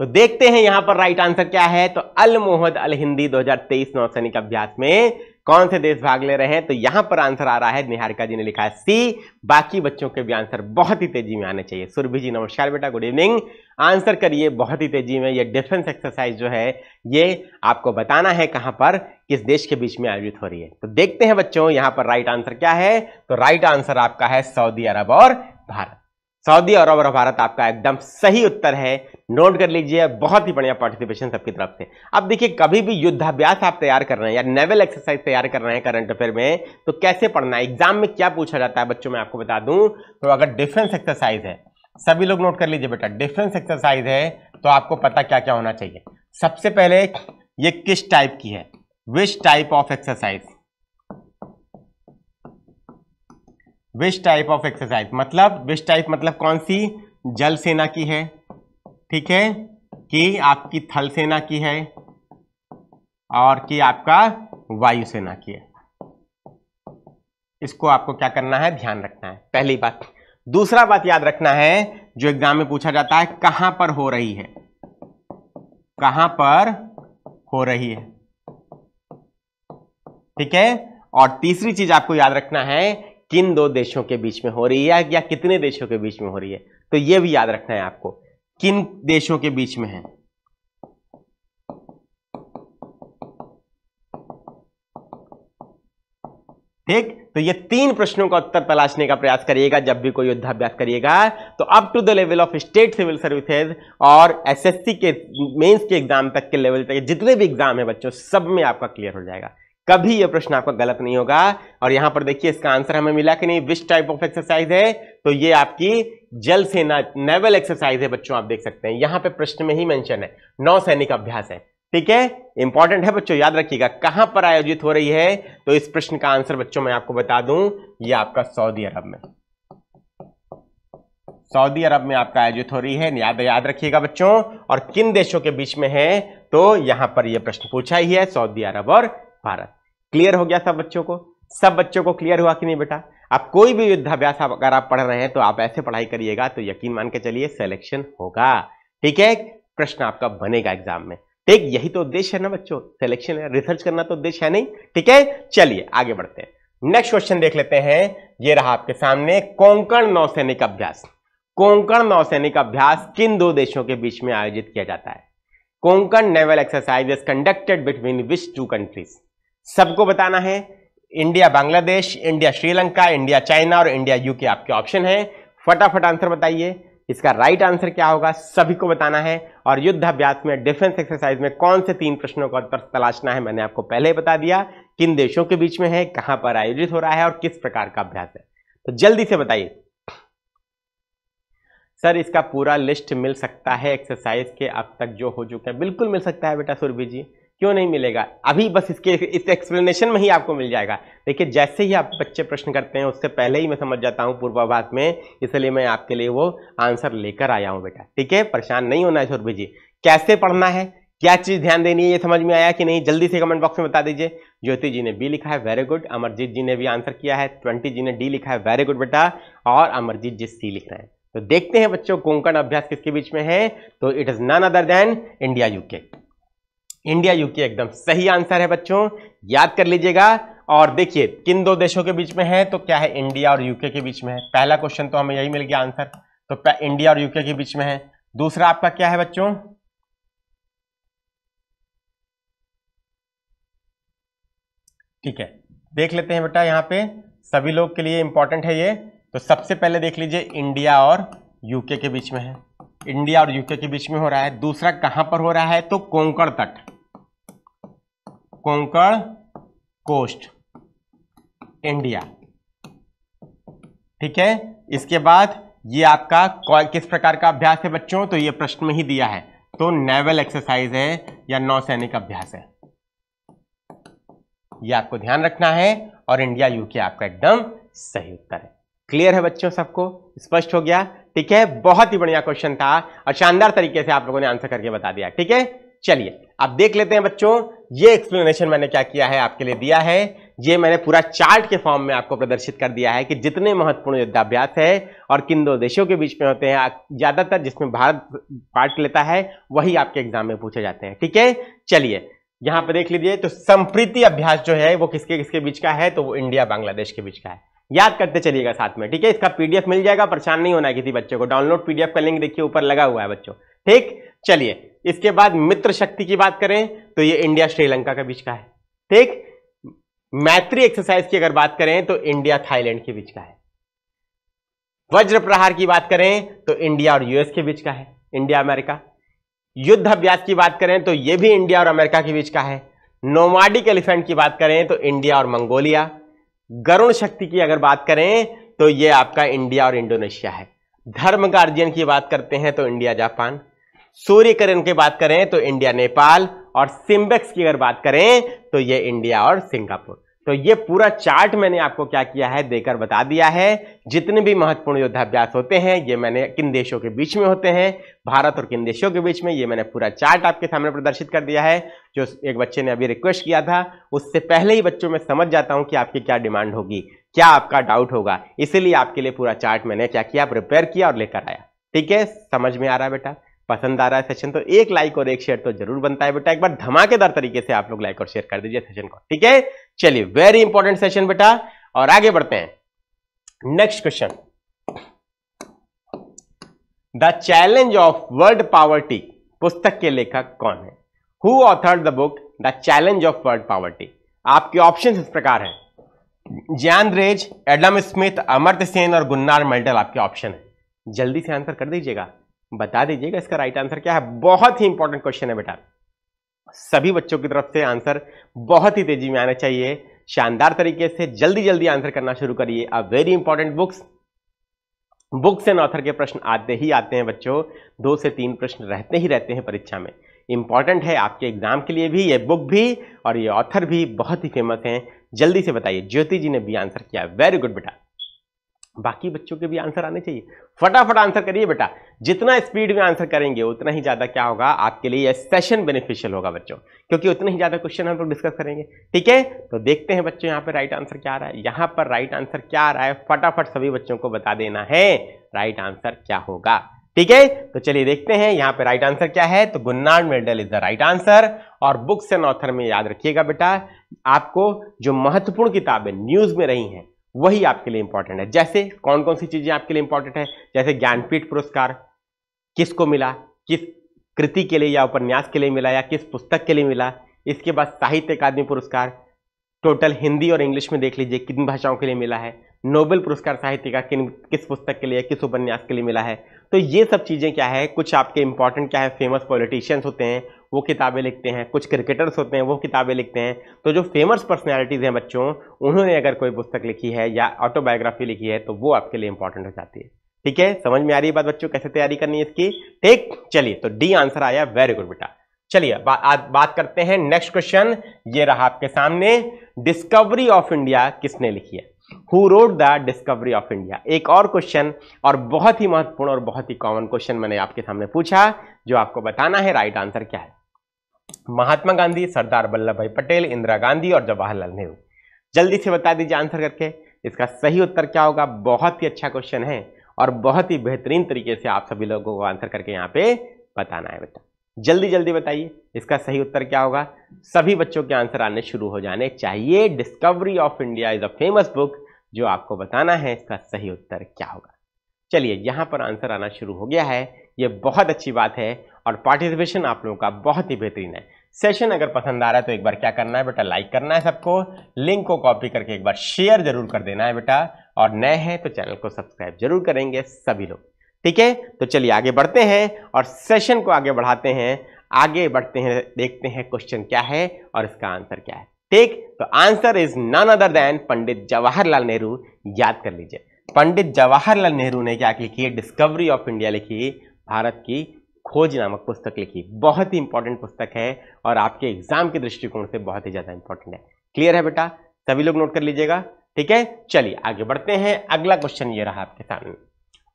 Speaker 2: तो देखते हैं यहाँ पर राइट आंसर क्या है। तो अल मोहद अल हिंदी 2023 नौसैनिक अभ्यास में कौन से देश भाग ले रहे हैं? तो यहाँ पर आंसर आ रहा है, निहारिका जी ने लिखा है सी। बाकी बच्चों के भी आंसर बहुत ही तेज़ी में आने चाहिए। सुरभि जी, नमस्कार बेटा गुड इवनिंग आंसर करिए, बहुत ही तेज़ी में। ये डिफेंस एक्सरसाइज जो है, ये आपको बताना है कहाँ पर, किस देश के बीच में आयोजित हो रही है। तो देखते हैं बच्चों, यहाँ पर राइट आंसर क्या है? तो राइट आंसर आपका है सऊदी अरब और भारत। सऊदी अरब और भारत आपका एकदम सही उत्तर है। नोट कर लीजिए, बहुत ही बढ़िया पार्टिसिपेशन सबकी तरफ़ से। अब देखिए, कभी भी युद्धाभ्यास आप तैयार कर रहे हैं या नेवल एक्सरसाइज तैयार कर रहे हैं करंट अफेयर में तो कैसे पढ़ना है? एग्ज़ाम में क्या पूछा जाता है? बच्चों, में आपको बता दूँ तो अगर डिफेंस एक्सरसाइज है, सभी लोग नोट कर लीजिए बेटा डिफेंस एक्सरसाइज है तो आपको पता क्या क्या होना चाहिए। सबसे पहले ये किस टाइप की है? Which type of exercise which type of exercise मतलब विश टाइप मतलब कौन सी? जल सेना की है। ठीक है? कि आपकी थल सेना की है और कि आपका वायु सेना की है। इसको आपको क्या करना है? ध्यान रखना है। पहली बात। दूसरा बात याद रखना है, जो एग्ज़ाम में पूछा जाता है, कहाँ पर हो रही है? कहाँ पर हो रही है? ठीक है? और तीसरी चीज़ आपको याद रखना है किन दो देशों के बीच में हो रही है या कितने देशों के बीच में हो रही है? तो यह भी याद रखना है आपको। किन देशों के बीच में है? ठीक? तो ये तीन प्रश्नों का उत्तर तलाशने का प्रयास करिएगा, जब भी कोई युद्धाभ्यास करिएगा। तो up to the level of state civil services और एसएससी के मेंस के एग्ज़ाम तक के लेवल तक जितने भी एग्ज़ाम है बच्चों, सब में आपका क्लियर हो जाएगा। कभी यह प्रश्न आपका गलत नहीं होगा। और यहाँ पर देखिए, इसका आंसर हमें मिला कि नहीं विच टाइप ऑफ़ एक्सरसाइज है? तो ये आपकी जल सेना नेवल एक्सरसाइज है, बच्चों, आप देख सकते हैं। यहाँ पे प्रश्न में ही मेंशन है। नौ सैनिक अभ्यास है। ठीक है? इंपॉर्टेंट है बच्चों, याद रखिएगा, कहाँ पर आयोजित हो रही है? तो इस प्रश्न का आंसर बच्चों, मैं आपको बता दूँ, ये आपका सऊदी अरब में। सऊदी अरब में आपका आयोजित हो रही है। याद याद रखिएगा बच्चों। और किन देशों के बीच में है? तो यहाँ पर यह प्रश्न पूछा ही है, सऊदी अरब। और भारत। क्लियर हो गया सब बच्चों को? सब बच्चों को क्लियर हुआ कि नहीं बेटा? आप कोई भी युद्धाभ्यास अगर आप पढ़ रहे हैं तो आप ऐसे पढ़ाई करिएगा तो यकीन मान के चलिए सिलेक्शन होगा। ठीक है? प्रश्न आपका बनेगा एग्ज़ाम में। ठीक, यही तो उद्देश्य है ना बच्चों? सिलेक्शन है रिसर्च करना तो उद्देश्य है नहीं? ठीक है? चलिए, आगे बढ़ते हैं। नेक्स्ट क्वेश्चन देख लेते हैं। ये रहा आपके सामने कोंकण नौसैनिक अभ्यास। कोंकण नौसैनिक अभ्यास किन दो देशों के बीच में आयोजित किया जाता है? Konkan naval exercise is conducted between which two countries सबको बताना है, India Bangladesh, India Sri Lanka, India China और इंडिया यूके आपके ऑप्शन है। फटाफट आंसर बताइए, इसका राइट आंसर क्या होगा, सभी को बताना है। और युद्धाभ्यास में, डिफेंस एक्सरसाइज में कौन से तीन प्रश्नों का उत्तर तलाशना है, मैंने आपको पहले ही बता दिया, किन देशों के बीच में है, कहाँ पर आयोजित हो रहा है और किस प्रकार का अभ्यास है। तो जल्दी से बताइए। सर, इसका पूरा लिस्ट मिल सकता है, एक्सरसाइज के अब तक जो हो चुके हैं, बिल्कुल मिल सकता है बेटा सुरभि जी। क्यों नहीं मिलेगा? अभी बस इसके, इस एक्सप्लेनेशन में ही आपको मिल जाएगा। देखिए, जैसे ही आप बच्चे प्रश्न करते हैं, उससे पहले ही मैं समझ जाता हूँ पूर्वाभास में, इसलिए मैं आपके लिए वो आंसर लेकर आया हूँ बेटा। ठीक है? परेशान नहीं होना है सुरभि जी। कैसे पढ़ना है? क्या चीज़ ध्यान देनी है ये समझ में आया कि नहीं? जल्दी से कमेंट बॉक्स में बता दीजिए। ज्योति जी ने बी लिखा है वेरी गुड अमरजीत जी ने भी आंसर किया है। ट्वेंटी जी ने डी लिखा है वेरी गुड बेटा। और अमरजीत जी सी लिख रहे हैं। तो देखते हैं बच्चों, कोंकण अभ्यास किसके बीच में है? तो it is none other than India UK India UK एकदम सही आंसर है बच्चों। याद कर लीजिएगा। और देखिए, किन दो देशों के बीच में है? तो क्या है? इंडिया और यूके के बीच में है। पहला क्वेश्चन तो हमें यही मिल गया आंसर। तो इंडिया और यूके के बीच में है। दूसरा आपका क्या है बच्चों? ठीक है। देख लेते हैं बेटा यहाँ पे। सभी लोग के लिए इंपॉर्टेंट है ये। तो सबसे पहले देख लीजिए, इंडिया और यूके के बीच में है। इंडिया और यूके के बीच में हो रहा है। दूसरा कहाँ पर हो रहा है? तो कोंकण तट कोंकण कोस्ट, इंडिया। ठीक है? इसके बाद ये आपका किस प्रकार का अभ्यास है बच्चों? तो ये प्रश्न में ही दिया है। तो नेवल एक्सरसाइज है या नौसैनिक अभ्यास है? ये आपको ध्यान रखना है और इंडिया यूके आपका एकदम सही उत्तर है। क्लियर है बच्चों सबको? स्पष्ट हो गया? ठीक है? बहुत ही बढ़िया क्वेश्चन था और शानदार तरीके से आप लोगों ने आंसर करके बता दिया। ठीक है? चलिए अब देख लेते हैं बच्चों, ये एक्सप्लेनेशन मैंने क्या किया है, आपके लिए दिया है। ये मैंने पूरा चार्ट के फॉर्म में आपको प्रदर्शित कर दिया है कि जितने महत्वपूर्ण युद्धाभ्यास है और किन दो देशों के बीच में होते हैं ज़्यादातर जिसमें भारत पार्ट लेता है, वही आपके एग्ज़ाम में पूछे जाते हैं, ठीक है? चलिए, यहाँ पर देख लीजिए तो संप्रीति अभ्यास जो है, वो किसके किसके बीच का है? तो वो इंडिया, बांग्लादेश के बीच का है। याद करते चलिएगा साथ में, ठीक है? इसका पीडीएफ मिल जाएगा, परेशान नहीं होना किसी बच्चे को। डाउनलोड पीडीएफ का लिंक देखिए, ऊपर लगा हुआ है बच्चों, ठीक? चलिए, इसके बाद मित्र शक्ति की बात करें तो ये इंडिया श्रीलंका के बीच का है। ठीक? मैत्री एक्सरसाइज की अगर बात करें तो इंडिया थाईलैंड के बीच का है। वज्र प्रहार की बात करें तो इंडिया और यूएस के बीच का है। India, America. युद्ध अभ्यास की बात करें तो यह भी इंडिया और अमेरिका के बीच का है। नोमाडिक एलिफेंट की बात करें तो इंडिया और मंगोलिया। गरुण शक्ति की अगर बात करें तो यह आपका इंडिया और इंडोनेशिया है। धर्म गार्जियन की बात करते हैं तो इंडिया, जापान। सूर्यकरण की बात करें तो इंडिया, नेपाल और सिम्बेक्स की अगर बात करें तो ये इंडिया और सिंगापुर। तो ये पूरा चार्ट मैंने आपको क्या किया है देकर बता दिया है। जितने भी महत्वपूर्ण युद्धाभ्यास होते हैं, ये मैंने किन देशों के बीच में होते हैं, भारत और किन देशों के बीच में, ये मैंने पूरा चार्ट आपके सामने प्रदर्शित कर दिया है, जो एक बच्चे ने अभी रिक्वेस्ट किया था। उससे पहले ही बच्चों में समझ जाता हूँ कि आपकी क्या डिमांड होगी, क्या आपका डाउट होगा। इसीलिए आपके लिए पूरा चार्ट मैंने क्या किया, प्रिपेयर किया और लेकर आया। ठीक है? समझ में आ रहा है बेटा? पसंद आ रहा है सेशन तो एक लाइक और एक शेयर तो ज़रूर बनता है बेटा। एक बार धमाकेदार तरीके से आप लोग लाइक और शेयर कर दीजिए सेशन को, ठीक है? चलिए वेरी इंपॉर्टेंट सेशन बेटा, और आगे बढ़ते हैं। Next question the challenge of world poverty पुस्तक के लेखक कौन है? Who author the book the challenge of world poverty आपके ऑप्शन इस प्रकार है। Jean Dreze, Adam Smith, Amartya Sen और गुन्नार मेल्टल आपके ऑप्शन है। जल्दी से आंसर कर दीजिएगा। बता दीजिएगा इसका राइट आंसर क्या है? बहुत ही इंपॉर्टेंट क्वेश्चन है बेटा। सभी बच्चों की तरफ़ से आंसर बहुत ही तेज़ी में आना चाहिए। शानदार तरीके से जल्दी जल्दी आंसर करना शुरू करिए। A very important books books and author के प्रश्न आते ही आते हैं बच्चों। दो से तीन प्रश्न रहते ही रहते हैं परीक्षा में। इंपॉर्टेंट है आपके एग्ज़ाम के लिए भी, ये बुक भी और ये ऑथर भी बहुत ही फ़ेमस हैं। जल्दी से बताइए। ज्योति जी ने भी आंसर किया। वेरी गुड बेटा। बाकी बच्चों के भी आंसर आने चाहिए। फटाफट आंसर करिए बेटा। जितना स्पीड में आंसर करेंगे, उतना ही ज़्यादा क्या होगा? आपके लिए यह सेशन बेनिफिशियल होगा बच्चों, क्योंकि उतने ही ज़्यादा क्वेश्चन हम लोग डिस्कस करेंगे। ठीक है? तो देखते हैं बच्चों यहाँ पे राइट आंसर क्या आ रहा है। यहाँ पर राइट आंसर क्या आ रहा है? फटाफट सभी बच्चों को बता देना है राइट आंसर क्या होगा। ठीक है? तो चलिए देखते हैं यहाँ पे राइट आंसर क्या है। तो Gunnar Myrdal is the right answer और बुक्स एंड ऑथर में याद रखिएगा बेटा, आपको जो महत्वपूर्ण किताबें न्यूज़ में रही हैं वही आपके लिए इंपॉर्टेंट है। जैसे कौन कौन सी चीज़ें आपके लिए इंपॉर्टेंट है? जैसे ज्ञानपीठ पुरस्कार, किसको मिला? किस कृति के लिए या उपन्यास के लिए मिला या किस पुस्तक के लिए मिला? इसके बाद साहित्य अकादमी पुरस्कार टोटल हिंदी और इंग्लिश में देख लीजिए किन भाषाओं के लिए मिला है? नोबेल पुरस्कार साहित्य का किन, किस पुस्तक के लिए किस उपन्यास के लिए मिला है? तो ये सब चीज़ें क्या है? कुछ आपके इंपॉर्टेंट क्या है? फ़ेमस पॉलिटिशियंस होते हैं वो किताबें लिखते हैं कुछ क्रिकेटर्स होते हैं वो किताबें लिखते हैं। तो जो फ़ेमस पर्सनैलिटीज़ हैं बच्चों उन्होंने अगर कोई पुस्तक लिखी है या ऑटोबायोग्राफी लिखी है तो वो आपके लिए इंपॉर्टेंट हो जाती है। ठीक है? समझ में आ रही है बात बच्चों? कैसे तैयारी करनी है इसकी? ठीक? चलिए तो डी आंसर आया वेरी गुड बेटा। चलिए बा, बात करते हैं नेक्स्ट क्वेश्चन ये रहा आपके सामने डिस्कवरी ऑफ़ इंडिया किसने लिखी है? Who wrote the discovery of India एक और क्वेश्चन और बहुत ही महत्वपूर्ण और बहुत ही कॉमन क्वेश्चन मैंने आपके सामने पूछा जो आपको बताना है राइट right आंसर क्या है? महात्मा गांधी, सरदार वल्लभ भाई पटेल, इंदिरा गांधी और जवाहरलाल नेहरू। जल्दी से बता दीजिए आंसर करके, इसका सही उत्तर क्या होगा? बहुत ही अच्छा क्वेश्चन है और बहुत ही बेहतरीन तरीके से आप सभी लोगों को आंसर करके यहाँ पे बताना है बेटा। जल्दी जल्दी बताइए, इसका सही उत्तर क्या होगा? सभी बच्चों के आंसर आने शुरू हो जाने चाहिए। Discovery of India is a famous book जो आपको बताना है इसका सही उत्तर क्या होगा। चलिए, यहाँ पर आंसर आना शुरू हो गया है। ये बहुत अच्छी बात है और पार्टिसिपेशन आप लोगों का बहुत ही बेहतरीन है। सेशन अगर पसंद आ रहा है तो एक बार क्या करना है बेटा? लाइक करना है सबको। लिंक को कॉपी करके एक बार शेयर ज़रूर कर देना है बेटा। और नए हैं तो चैनल को सब्सक्राइब ज़रूर करेंगे सभी लोग। ठीक है? तो चलिए आगे बढ़ते हैं और सेशन को आगे बढ़ाते हैं। आगे बढ़ते हैं, देखते हैं क्वेश्चन क्या है और इसका आंसर क्या है। ठीक? तो answer is none other than Pandit Jawaharlal Nehru याद कर लीजिए। पंडित जवाहरलाल नेहरू ने क्या लिखी है? डिस्कवरी ऑफ़ इंडिया लिखी भारत की खोज नामक पुस्तक लिखी। बहुत ही इंपॉर्टेंट पुस्तक है और आपके एग्ज़ाम के दृष्टिकोण से बहुत ही ज़्यादा इंपॉर्टेंट है। क्लियर है बेटा? सभी लोग नोट कर लीजिएगा। ठीक है? चलिए, आगे बढ़ते हैं। अगला क्वेश्चन ये रहा आपके सामने।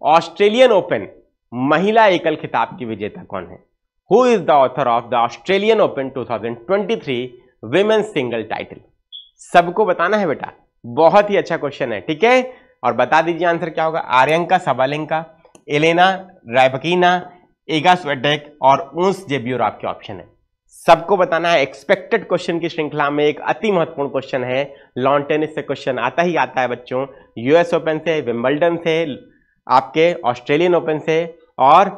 Speaker 2: ऑस्ट्रेलियन ओपन महिला एकल खिताब की विजेता कौन है? Who is the author of the Australian Open 2023 women single title सबको बताना है बेटा? बहुत ही अच्छा क्वेश्चन है। ठीक है? और बता दीजिए आंसर क्या होगा? आर्यंका, सबालेंका, एलेना, रायबकीना एगा और ऊंस जेब्यूर आपके ऑप्शन है। सबको बताना है एक्सपेक्टेड क्वेश्चन की श्रृंखला में एक अति महत्वपूर्ण क्वेश्चन है। लॉन टेनिस से क्वेश्चन आता ही आता है बच्चों। यूएस ओपन से विम्बल्डन से, आपके ऑस्ट्रेलियन ओपन से और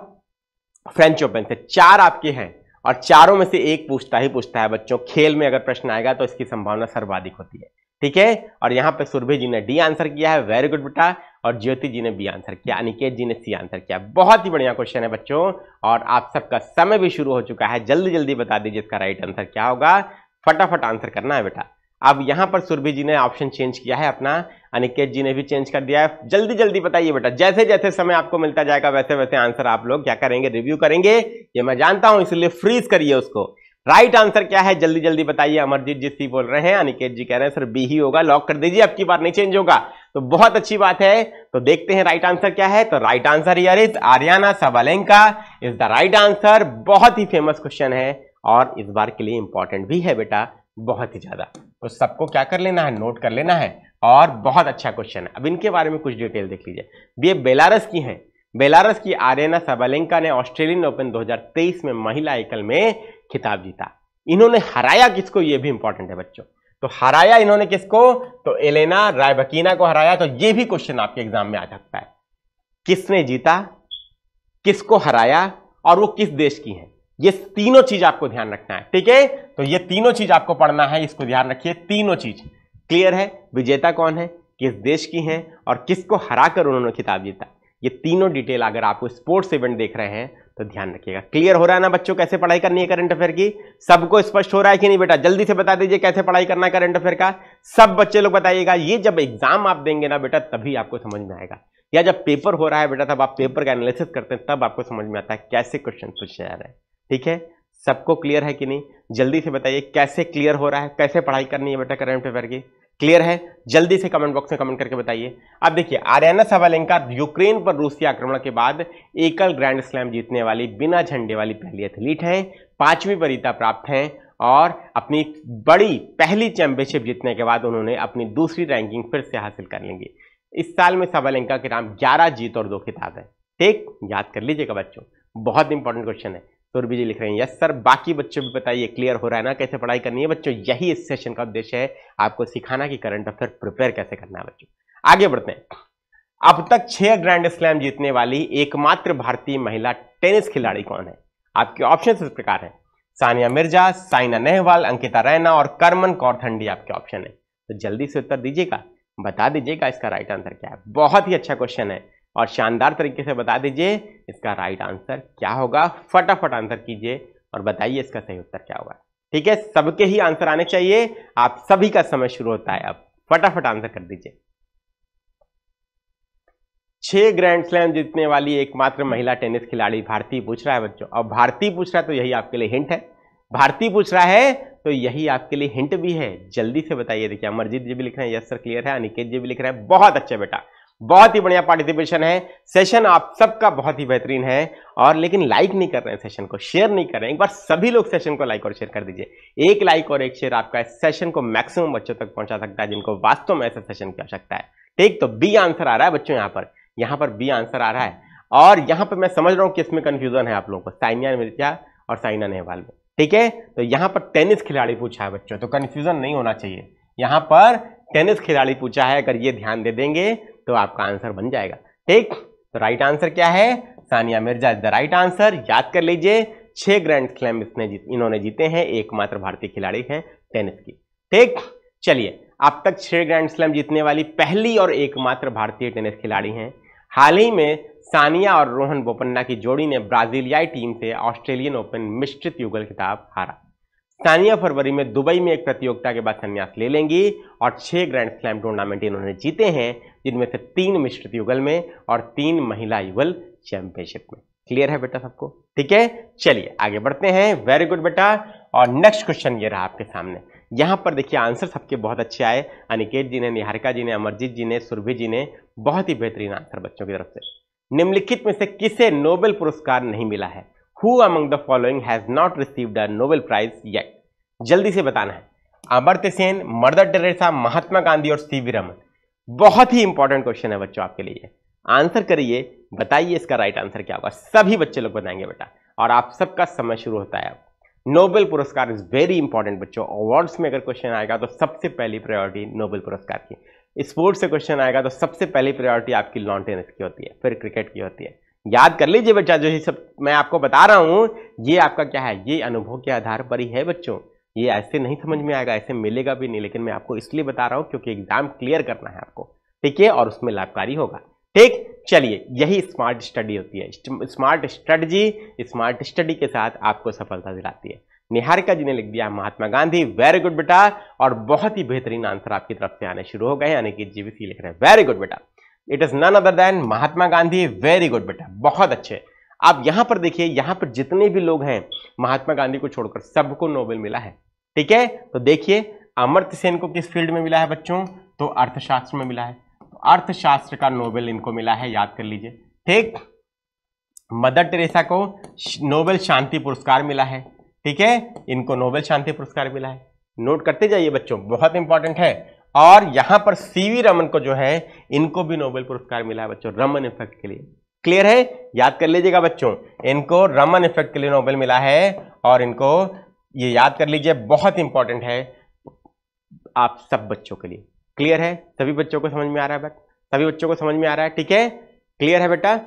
Speaker 2: फ्रेंच ओपन से। चार आपके हैं और चारों में से एक पूछता ही पूछता है बच्चों। खेल में अगर प्रश्न आएगा तो इसकी संभावना सर्वाधिक होती है। ठीक है? और यहाँ पे सुरभि जी ने डी आंसर किया है वेरी गुड बेटा। और ज्योति जी ने बी आंसर किया, अनिकेत जी ने सी आंसर किया। बहुत ही बढ़िया क्वेश्चन है बच्चों। और आप सबका समय भी शुरू हो चुका है। जल्दी जल्दी बता दीजिए इसका राइट आंसर क्या होगा। फटाफट आंसर करना है बेटा। अब यहाँ पर सुरभि जी ने ऑप्शन चेंज किया है अपना। अनिकेत जी ने भी चेंज कर दिया है। जल्दी जल्दी बताइए बेटा। जैसे जैसे समय आपको मिलता जाएगा वैसे वैसे आंसर आप लोग क्या करेंगे? रिव्यू करेंगे। ये मैं जानता हूँ, इसलिए फ्रीज करिए उसको। राइट आंसर क्या है? जल्दी जल्दी बताइए। अमरजीत जी सी बोल रहे हैं, अनिकेत जी कह रहे हैं, सर बी ही होगा। लॉक कर दीजिए, अब की बार नहीं चेंज होगा। तो बहुत अच्छी बात है। तो देखते हैं राइट आंसर क्या है। तो राइट आंसर यार is Aryna Sabalenka is the right answer बहुत ही फ़ेमस क्वेश्चन है और इस बार के लिए इंपॉर्टेंट भी है बेटा, बहुत ही ज़्यादा। तो सबको क्या कर लेना है? नोट कर लेना है और बहुत अच्छा क्वेश्चन है। अब इनके बारे में कुछ डिटेल देख लीजिए। ये बेलारस की हैं। बेलारस की आर्यना सबालेंका ने ऑस्ट्रेलियन ओपन 2023 में महिला एकल में खिताब जीता। इन्होंने हराया किसको? ये भी इंपॉर्टेंट है बच्चों। तो हराया इन्होंने किसको? तो एलेना रायबकीना को हराया। तो ये भी क्वेश्चन आपके एग्ज़ाम में आ सकता है। किसने जीता? किसको हराया? और वो किस देश की है? ये तीनों चीज़ आपको ध्यान रखना है, ठीक है? तो ये तीनों चीज़ आपको पढ़ना है, इसको ध्यान रखिए। तीनों चीज़। क्लियर है? विजेता कौन है? किस देश की है? और किसको हराकर उन्होंने खिताब जीता? ये तीनों डिटेल अगर आपको स्पोर्ट्स इवेंट देख रहे हैं तो ध्यान रखिएगा। क्लियर हो रहा है ना बच्चों कैसे पढ़ाई करनी है करंट अफेयर की? सबको स्पष्ट हो रहा है कि नहीं बेटा? जल्दी से बता दीजिए कैसे पढ़ाई करना है करंट अफेयर का। सब बच्चे लोग बताइएगा, ये जब एग्ज़ाम आप देंगे ना बेटा, तभी आपको समझ में आएगा। या जब पेपर हो रहा है बेटा, तब आप पेपर का एनालिसिस करते हैं, तब आपको समझ में आता है कैसे क्वेश्चन पूछे जा रहे हैं। ठीक है? सबको क्लियर है कि नहीं? जल्दी से बताइए, कैसे क्लियर हो रहा है? कैसे पढ़ाई करनी है बेटा करंट पेपर की? क्लियर है? जल्दी से कमेंट बॉक्स में कमेंट करके बताइए। अब देखिए, आर्याना सवालेंका यूक्रेन पर रूसी आक्रमण के बाद एकल ग्रैंड स्लैम जीतने वाली, बिना झंडे वाली पहली एथलीट हैं, पांचवी वरीता प्राप्त हैं और अपनी बड़ी पहली चैंपियनशिप जीतने के बाद उन्होंने अपनी दूसरी रैंकिंग फिर से हासिल कर लेंगे। इस साल में सवालेंका के नाम ग्यारह जीत और दो खिताब है। ठीक? याद कर लीजिएगा बच्चों, बहुत इंपॉर्टेंट क्वेश्चन है। सुरभि जी लिख रहे हैं, यस सर, बाकी बच्चों भी बताइए क्लियर हो रहा है ना, कैसे पढ़ाई करनी है? बच्चों, यही इस सेशन का उद्देश्य है, आपको सिखाना कि करंट अफेयर प्रिपेयर कैसे करना है बच्चों। आगे बढ़ते हैं। अब तक छह ग्रैंड स्लैम जीतने वाली एकमात्र भारतीय महिला टेनिस खिलाड़ी कौन है? आपके ऑप्शन इस प्रकार है। सानिया मिर्ज़ा, साइना नेहवाल, अंकिता रैना और करमन कौरथंडी आपके ऑप्शन है। तो जल्दी से उत्तर दीजिएगा, बता दीजिएगा इसका राइट आंसर क्या है। बहुत ही अच्छा क्वेश्चन है। और शानदार तरीके से बता दीजिए इसका राइट आंसर क्या होगा। फटाफट आंसर कीजिए और बताइए इसका सही उत्तर क्या होगा। ठीक है, सबके ही आंसर आने चाहिए। आप सभी का समय शुरू होता है अब। फटाफट आंसर कर दीजिए। छह ग्रैंड स्लैम जीतने वाली एकमात्र महिला टेनिस खिलाड़ी भारतीय पूछ रहा है बच्चों। और भारतीय पूछ रहा है तो यही आपके लिए हिंट है। भारतीय पूछ रहा है तो यही आपके लिए हिंट भी है। जल्दी से बताइए। देखिए, अमरजीत जी भी लिख रहे हैं। यस सर क्लियर है। अनिकेत जी भी लिख रहे हैं। बहुत अच्छा बेटा। बहुत ही बढ़िया पार्टिसिपेशन है। सेशन आप सबका बहुत ही बेहतरीन है और लेकिन लाइक नहीं कर रहे हैं सेशन को शेयर नहीं कर रहे हैं। एक बार सभी लोग सेशन को लाइक और शेयर कर दीजिए। एक लाइक और एक शेयर आपका इस सेशन को मैक्सिमम बच्चों तक पहुँचा सकता है, जिनको वास्तव में ऐसा सेशन की आवश्यकता है। ठीक तो बी आंसर आ रहा है बच्चों यहाँ पर। यहाँ पर बी आंसर आ रहा है। और यहाँ पर मैं समझ रहा हूँ कि इसमें कंफ्यूजन है आप लोगों को। साइनिया मिर्ज़ा और साइना नेहवाल में। ठीक है तो यहाँ पर टेनिस खिलाड़ी पूछा है बच्चों तो कन्फ्यूज़न नहीं होना चाहिए। यहाँ पर टेनिस खिलाड़ी पूछा है, अगर ये ध्यान दे देंगे तो आपका आंसर बन जाएगा। ठीक तो राइट आंसर क्या है? Sania Mirza the right answer याद कर लीजिए, छह ग्रैंड स्लैम इसने जीत, इन्होंने जीते हैं, एकमात्र भारतीय खिलाड़ी हैं टेनिस की। ठीक, चलिए, अब तक छह ग्रैंड स्लैम जीतने वाली पहली और एकमात्र भारतीय टेनिस खिलाड़ी हैं। हाल ही में सानिया और रोहन बोपन्ना की जोड़ी ने ब्राजीलियाई टीम से ऑस्ट्रेलियन ओपन मिश्रित युगल खिताब हारा। सानिया फरवरी में दुबई में एक प्रतियोगिता के बाद संन्यास ले लेंगी और छह ग्रैंड स्लैम टूर्नामेंट इन्होंने जीते हैं जिनमें से तीन मिश्रित युगल में और तीन महिला युगल चैंपियनशिप में। क्लियर है बेटा सबको? ठीक है? चलिए, आगे बढ़ते हैं। वेरी गुड बेटा। और नेक्स्ट क्वेश्चन ये रहा आपके सामने। यहाँ पर देखिए आंसर सबके बहुत अच्छे आए। अनिकेत जी ने, निहारिका जी ने, अमरजीत जी ने, सुरभि जी ने बहुत ही बेहतरीन आंसर बच्चों की तरफ़ से। निम्नलिखित में से किसे नोबेल पुरस्कार नहीं मिला है? Who among the following has not received a Nobel prize yet जल्दी से बताना है। अमर्त्य सेन, मर्दर टेरेसा, महात्मा गांधी और सीवी रमन। बहुत ही इंपॉर्टेंट क्वेश्चन है बच्चों आपके लिए। आंसर करिए, बताइए इसका राइट आंसर क्या होगा। सभी बच्चे लोग बताएँगे बेटा। और आप सबका समय शुरू होता है नोबेल पुरस्कार इज़ वेरी इंपॉर्टेंट बच्चों। अवार्ड्स में अगर क्वेश्चन आएगा तो सबसे पहली प्रायोरिटी नोबेल पुरस्कार की। स्पोर्ट्स से क्वेश्चन आएगा तो सबसे पहली प्रायोरिटी आपकी लॉन टेनिस की होती है, फिर क्रिकेट की होती है। याद कर लीजिए बच्चा, जो ये सब मैं आपको बता रहा हूँ, ये आपका क्या है? ये अनुभव के आधार पर ही है बच्चों। ये ऐसे नहीं समझ में आएगा, ऐसे मिलेगा भी नहीं, लेकिन मैं आपको इसलिए बता रहा हूँ क्योंकि एग्ज़ाम क्लियर करना है आपको। ठीक है? और उसमें लाभकारी होगा। ठीक? चलिए, यही स्मार्ट स्टडी होती है। स्मार्ट स्ट्रेटजी स्मार्ट स्टडी के साथ आपको सफलता दिलाती है। निहारिका जी ने लिख दिया, महात्मा गांधी वेरी गुड बेटा। और बहुत ही बेहतरीन आंसर आपकी तरफ़ से आने शुरू हो गए यानी कि जीवीसी लिख रहे हैं। वेरी गुड बेटा। It is none other than Mahatma Gandhi very good बेटा। बहुत अच्छे। आप यहाँ पर देखिए, यहाँ पर जितने भी लोग हैं, महात्मा गांधी को छोड़कर सबको नोबेल मिला है। ठीक है? तो देखिए, अमर्त्य सेन को किस फ़ील्ड में मिला है बच्चों? तो अर्थशास्त्र में मिला है। तो अर्थशास्त्र का नोबेल इनको मिला है, याद कर लीजिए। ठीक? मदर टेरेसा को नोबेल शांति पुरस्कार मिला है। ठीक है? इनको नोबेल शांति पुरस्कार मिला है। नोट करते जाइए बच्चों, बहुत इंपॉर्टेंट है। और यहाँ पर सीवी रमन को जो है, इनको भी नोबेल पुरस्कार मिला है बच्चों, रमन इफ़ेक्ट के लिए। क्लियर है? याद कर लीजिएगा बच्चों, इनको रमन इफ़ेक्ट के लिए नोबेल मिला है और इनको ये याद कर लीजिए, बहुत इंपॉर्टेंट है आप सब बच्चों के लिए। क्लियर है? सभी बच्चों को समझ में आ रहा है बेटा सभी बच्चों को समझ में आ रहा है? ठीक है? क्लियर है बेटा?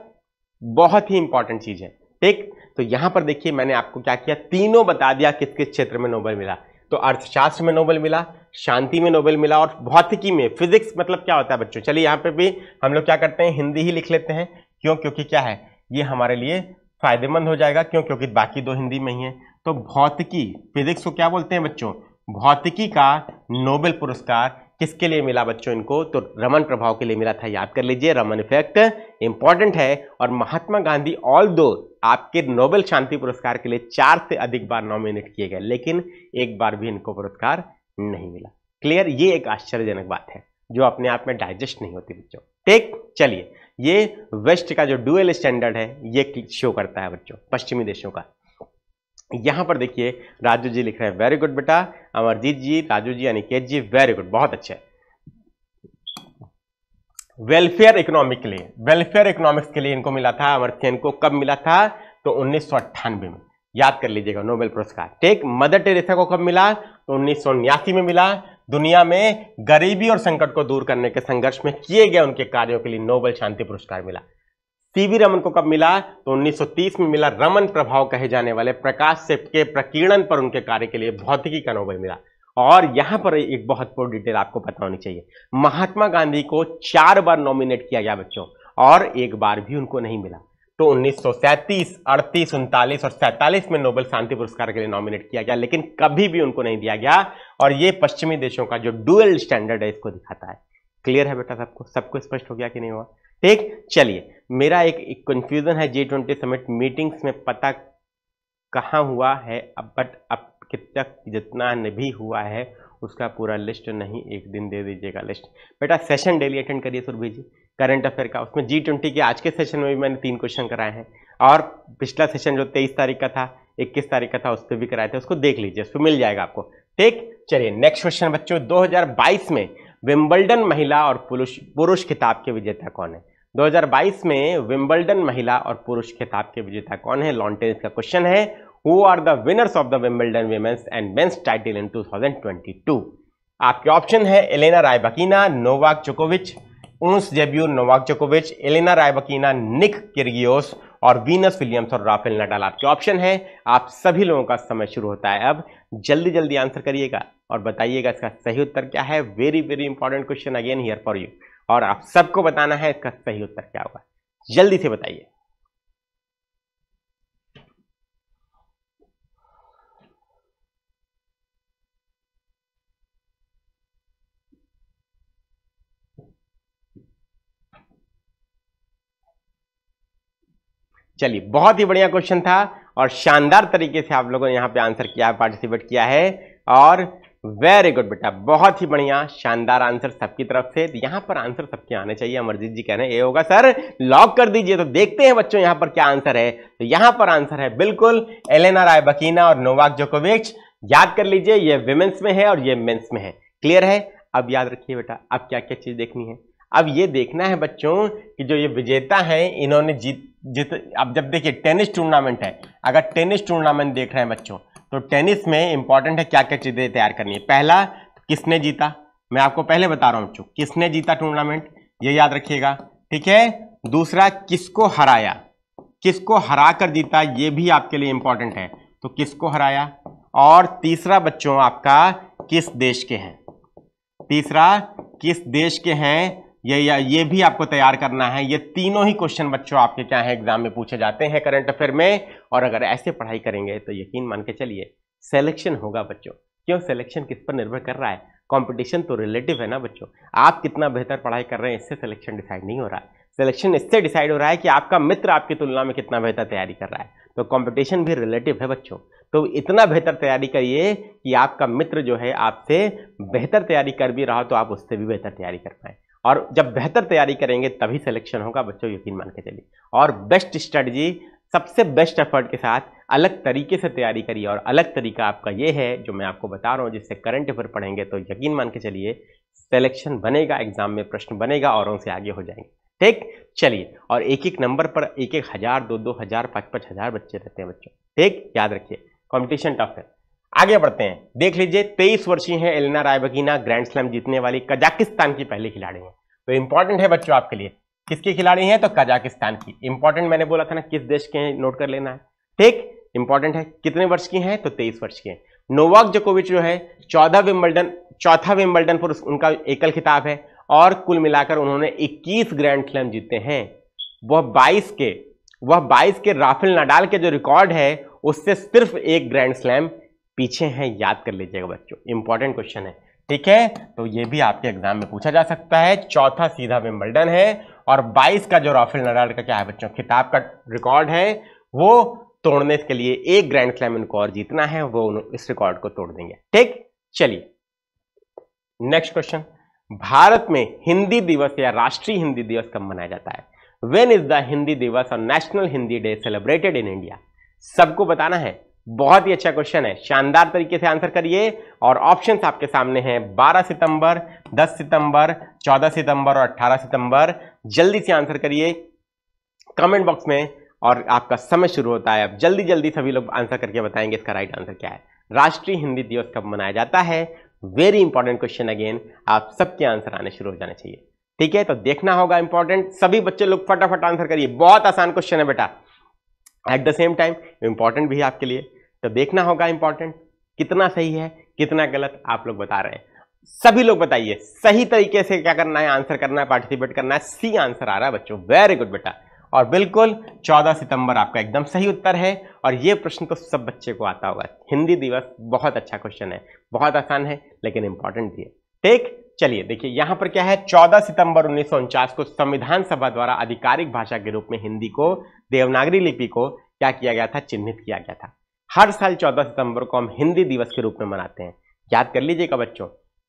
Speaker 2: बहुत ही इंपॉर्टेंट चीज़ है। ठीक? तो यहाँ पर देखिए मैंने आपको क्या किया? तीनों बता दिया किस किस क्षेत्र में नोबेल मिला। तो अर्थशास्त्र में नोबेल मिला, शांति में नोबेल मिला और भौतिकी में फिजिक्स मतलब क्या होता है बच्चों? चलिए यहाँ पे भी हम लोग क्या करते हैं? हिंदी ही लिख लेते हैं। क्यों? क्योंकि क्या है? ये हमारे लिए फ़ायदेमंद हो जाएगा। क्यों? क्योंकि बाकी दो हिंदी में ही है। तो भौतिकी, फिजिक्स को क्या बोलते हैं बच्चों? भौतिकी का नोबेल पुरस्कार किसके लिए मिला बच्चों इनको? तो रमन प्रभाव के लिए मिला था। याद कर लीजिए, रमन इफ़ेक्ट इंपॉर्टेंट है और महात्मा गांधी ऑल दो आपके नोबेल शांति पुरस्कार के लिए चार से अधिक बार नॉमिनेट किए गए, लेकिन एक बार भी इनको पुरस्कार नहीं मिला। क्लियर ये एक आश्चर्यजनक बात है, जो अपने आप में डाइजेस्ट नहीं होती बच्चों। ठीक चलिए। ये वेस्ट का जो डुअल स्टैंडर्ड है, ये शो करता है बच्चों, पश्चिमी देशों का। यहाँ पर देखिए, राजू जी लिख रहे हैं वेरी गुड बेटा, अमरजीत जी, राजू जी अनिकेत जी वेरी गुड बहुत अच्छे। वेलफेयर इकोनॉमिक के लिए वेलफेयर इकोनॉमिक्स के लिए इनको मिला था अमरत्य को कब मिला था? तो उन्नीस सौ अट्ठानबे में। याद कर लीजिएगा नोबेल पुरस्कार। टेक मदर टेरेसा को कब मिला? तो उन्नीस में मिला। दुनिया में गरीबी और संकट को दूर करने के संघर्ष में किए गए उनके कार्यों के लिए नोबेल शांति पुरस्कार मिला। सीवी रमन को कब मिला? तो 1930 में मिला रमन प्रभाव कहे जाने वाले प्रकाश से के प्रकीर्णन पर उनके कार्य के लिए भौतिकी का नोबेल मिला। और यहाँ पर एक बहुत डिटेल आपको पता होनी चाहिए। महात्मा गांधी को चार बार नॉमिनेट किया गया बच्चों, और एक बार भी उनको नहीं मिला। तो उन्नीस सौ सैंतीस अड़तीस उनतालीस और सैंतालीस में नोबेल शांति पुरस्कार के लिए नॉमिनेट किया गया लेकिन कभी भी उनको नहीं दिया गया। और ये पश्चिमी देशों का जो डुअल स्टैंडर्ड है इसको दिखाता है। क्लियर है बेटा सबको? सबको स्पष्ट हो गया कि नहीं हुआ? ठीक चलिए। मेरा एक, कंफ्यूजन है जी ट्वेंटी समिट मीटिंग्स में पता कहाँ हुआ है अब बट अब तक जितना भी हुआ है उसका पूरा लिस्ट नहीं एक दिन दे दीजिएगा लिस्ट बेटा सेशन डेली अटेंड करिए सुरभि जी। करंट अफेयर का। उसमें जी ट्वेंटी के आज के सेशन में भी मैंने तीन क्वेश्चन कराए हैं। और पिछला सेशन जो तेईस तारीख का था, इक्कीस तारीख का था, उस पर भी कराए थे। उसको देख लीजिए उसको मिल जाएगा आपको। ठीक, चलिए नेक्स्ट क्वेश्चन बच्चों 2022 में विम्बल्डन महिला और पुरुष पुरुष खिताब के विजेता कौन है? 2022 में विम्बल्डन महिला और पुरुष खिताब के विजेता कौन है? लॉन टेनिस का क्वेश्चन है। Who are the winners of the Wimbledon women's and mains title in 2022 आपके ऑप्शन है एलेना रायबकीना, नोवाक जोकोविच उन्स जेब्यूर नोवाक जोकोविच, एलेना रायबकीना, निक किर्गियोस और वीनस विलियम्स और राफेल नडाल। आपके ऑप्शन है। आप सभी लोगों का समय शुरू होता है अब। जल्दी जल्दी आंसर करिएगा और बताइएगा इसका सही उत्तर क्या है। Very very important question again here for you और आप सबको बताना है इसका सही उत्तर क्या होगा। जल्दी से बताइए। चलिए, बहुत ही बढ़िया क्वेश्चन था और शानदार तरीके से आप लोगों ने यहाँ पे आंसर किया है पार्टिसिपेट किया है और वेरी गुड बेटा, बहुत ही बढ़िया, शानदार आंसर सबकी तरफ़ से। यहाँ पर आंसर सबके आने चाहिए। अमरजीत जी कह रहे हैं ये होगा सर लॉक कर दीजिए। तो देखते हैं बच्चों यहाँ पर क्या आंसर है। तो यहाँ पर आंसर है बिल्कुल एलेना राय बकीना और नोवाक जोकोविच। याद कर लीजिए, ये विमेंस में है और ये मेन्स में है। क्लियर है? अब याद रखिए बेटा, अब क्या क्या चीज़ देखनी है। अब ये देखना है बच्चों कि जो ये विजेता है, इन्होंने जीत जीत, अब जब देखिए, टेनिस टूर्नामेंट है। अगर टेनिस टूर्नामेंट देख रहे हैं बच्चों तो टेनिस में इंपॉर्टेंट है क्या क्या चीज़ें तैयार करनी है। पहला, किसने जीता? मैं आपको पहले बता रहा हूँ बच्चों, किसने जीता टूर्नामेंट? ये याद रखिएगा, ठीक है? दूसरा, किसको हराया? किसको हरा कर जीता, ये भी आपके लिए इंपॉर्टेंट है। तो किसको हराया? और तीसरा बच्चों, आपका किस देश के हैं? तीसरा, किस देश के हैं? ये, या ये भी आपको तैयार करना है। ये तीनों ही क्वेश्चन बच्चों आपके क्या है? एग्ज़ाम में पूछे जाते हैं करंट अफेयर में। और अगर ऐसे पढ़ाई करेंगे तो यकीन मान के चलिए सिलेक्शन होगा बच्चों। क्यों? सिलेक्शन किस पर निर्भर कर रहा है? कंपटीशन तो रिलेटिव है ना बच्चों? आप कितना बेहतर पढ़ाई कर रहे हैं, इससे सिलेक्शन डिसाइड नहीं हो रहा। है सिलेक्शन इससे डिसाइड हो रहा है कि आपका मित्र आपकी तुलना में कितना बेहतर तैयारी कर रहा है। तो कंपटीशन भी रिलेटिव है बच्चों। तो इतना बेहतर तैयारी करिए कि आपका मित्र जो है आपसे बेहतर तैयारी कर भी रहा हो तो आप उससे भी बेहतर तैयारी कर पाए। और जब बेहतर तैयारी करेंगे, तभी सिलेक्शन होगा। बच्चों, यकीन मान के चलिए। और बेस्ट स्ट्रेटजी सबसे बेस्ट एफर्ट के साथ अलग तरीके से तैयारी करिए। और अलग तरीका आपका ये है, जो मैं आपको बता रहा हूँ, जिससे करंट अफेयर पढ़ेंगे तो यकीन मान के चलिए सिलेक्शन बनेगा एग्ज़ाम में प्रश्न बनेगा, और उनसे आगे हो जाएँगे। ठीक? चलिए, और एक एक नंबर पर एक एक हज़ार दो दो हज़ार पाँच पाँच हज़ार बच्चे रहते हैं बच्चों। ठीक? याद रखिए। कॉम्पिटिशन टफ है। आगे बढ़ते हैं। देख लीजिए, तेईस वर्षीय है एलिना रायबगीना ग्रैंड स्लैम जीतने वाली कजाकिस्तान की पहली खिलाड़ी है। तो इंपॉर्टेंट है बच्चों आपके लिए, किसकी खिलाड़ी है? तो कजाकिस्तान की। इंपॉर्टेंट मैंने बोला था ना, किस देश के नोट कर लेना है। ठीक इंपॉर्टेंट है, कितने वर्ष की हैं? तो तेईस वर्ष की है। नोवाक जोकोविच जो है, चौदह विम्बल्डन चौथा विम्बल्डन पर उनका एकल खिताब है, और कुल मिलाकर उन्होंने 21 ग्रैंड स्लैम जीते हैं। वह 22 के, वह 22 के राफेल नडाल के जो रिकॉर्ड है, उससे सिर्फ़ एक ग्रैंड स्लैम पीछे हैं, याद कर लीजिएगा बच्चों इंपॉर्टेंट क्वेश्चन है। ठीक है? तो ये भी आपके एग्ज़ाम में पूछा जा सकता है। चौथा सीधा विम्बल्डन है और 22 का जो राफेल नडाल का क्या है बच्चों, खिताब का रिकॉर्ड है, वो तोड़ने के लिए एक ग्रैंड स्लैम इनको और जीतना है, वो इस रिकॉर्ड को तोड़ देंगे। ठीक? चलिए नेक्स्ट क्वेश्चन भारत में हिंदी दिवस या राष्ट्रीय हिंदी दिवस कब मनाया जाता है? When is the Hindi Diwas और national Hindi day celebrated in India सबको बताना है। बहुत ही अच्छा क्वेश्चन है। शानदार तरीके से आंसर करिए और ऑप्शंस आपके सामने हैं। 12 सितंबर 10 सितंबर 14 सितंबर और 18 सितंबर। जल्दी से आंसर करिए कमेंट बॉक्स में और आपका समय शुरू होता है। अब जल्दी जल्दी सभी लोग आंसर करके बताएँगे इसका राइट आंसर क्या है। राष्ट्रीय हिंदी दिवस कब मनाया जाता है? वेरी इंपॉर्टेंट क्वेश्चन अगेन आप सबके आंसर आने शुरू हो जाने चाहिए। ठीक है? तो देखना होगा इंपॉर्टेंट सभी बच्चे लोग फटाफट आंसर करिए। बहुत आसान क्वेश्चन है बेटा। At the same time important भी है आपके लिए। तो देखना होगा इंपॉर्टेंट कितना सही है, कितना गलत आप लोग बता रहे हैं। सभी लोग बताइए, सही तरीके से क्या करना है आंसर करना है पार्टिसिपेट करना है सी आंसर आ रहा है बच्चों। वेरी गुड बेटा। और बिल्कुल 14 सितंबर आपका एकदम सही उत्तर है और ये प्रश्न तो सब बच्चे को आता होगा। हिंदी दिवस बहुत अच्छा क्वेश्चन है। बहुत आसान है, लेकिन इंपॉर्टेंट भी है। ठीक? चलिए, देखिए, यहाँ पर क्या है? 14 सितंबर उन्नीस सौ उनचास को संविधान सभा द्वारा आधिकारिक भाषा के रूप में हिंदी को, देवनागरी लिपि को क्या किया गया था? चिन्हित किया गया था। हर साल 14 सितंबर को हम हिंदी दिवस के रूप में मनाते हैं। याद कर लीजिएगा बच्चों।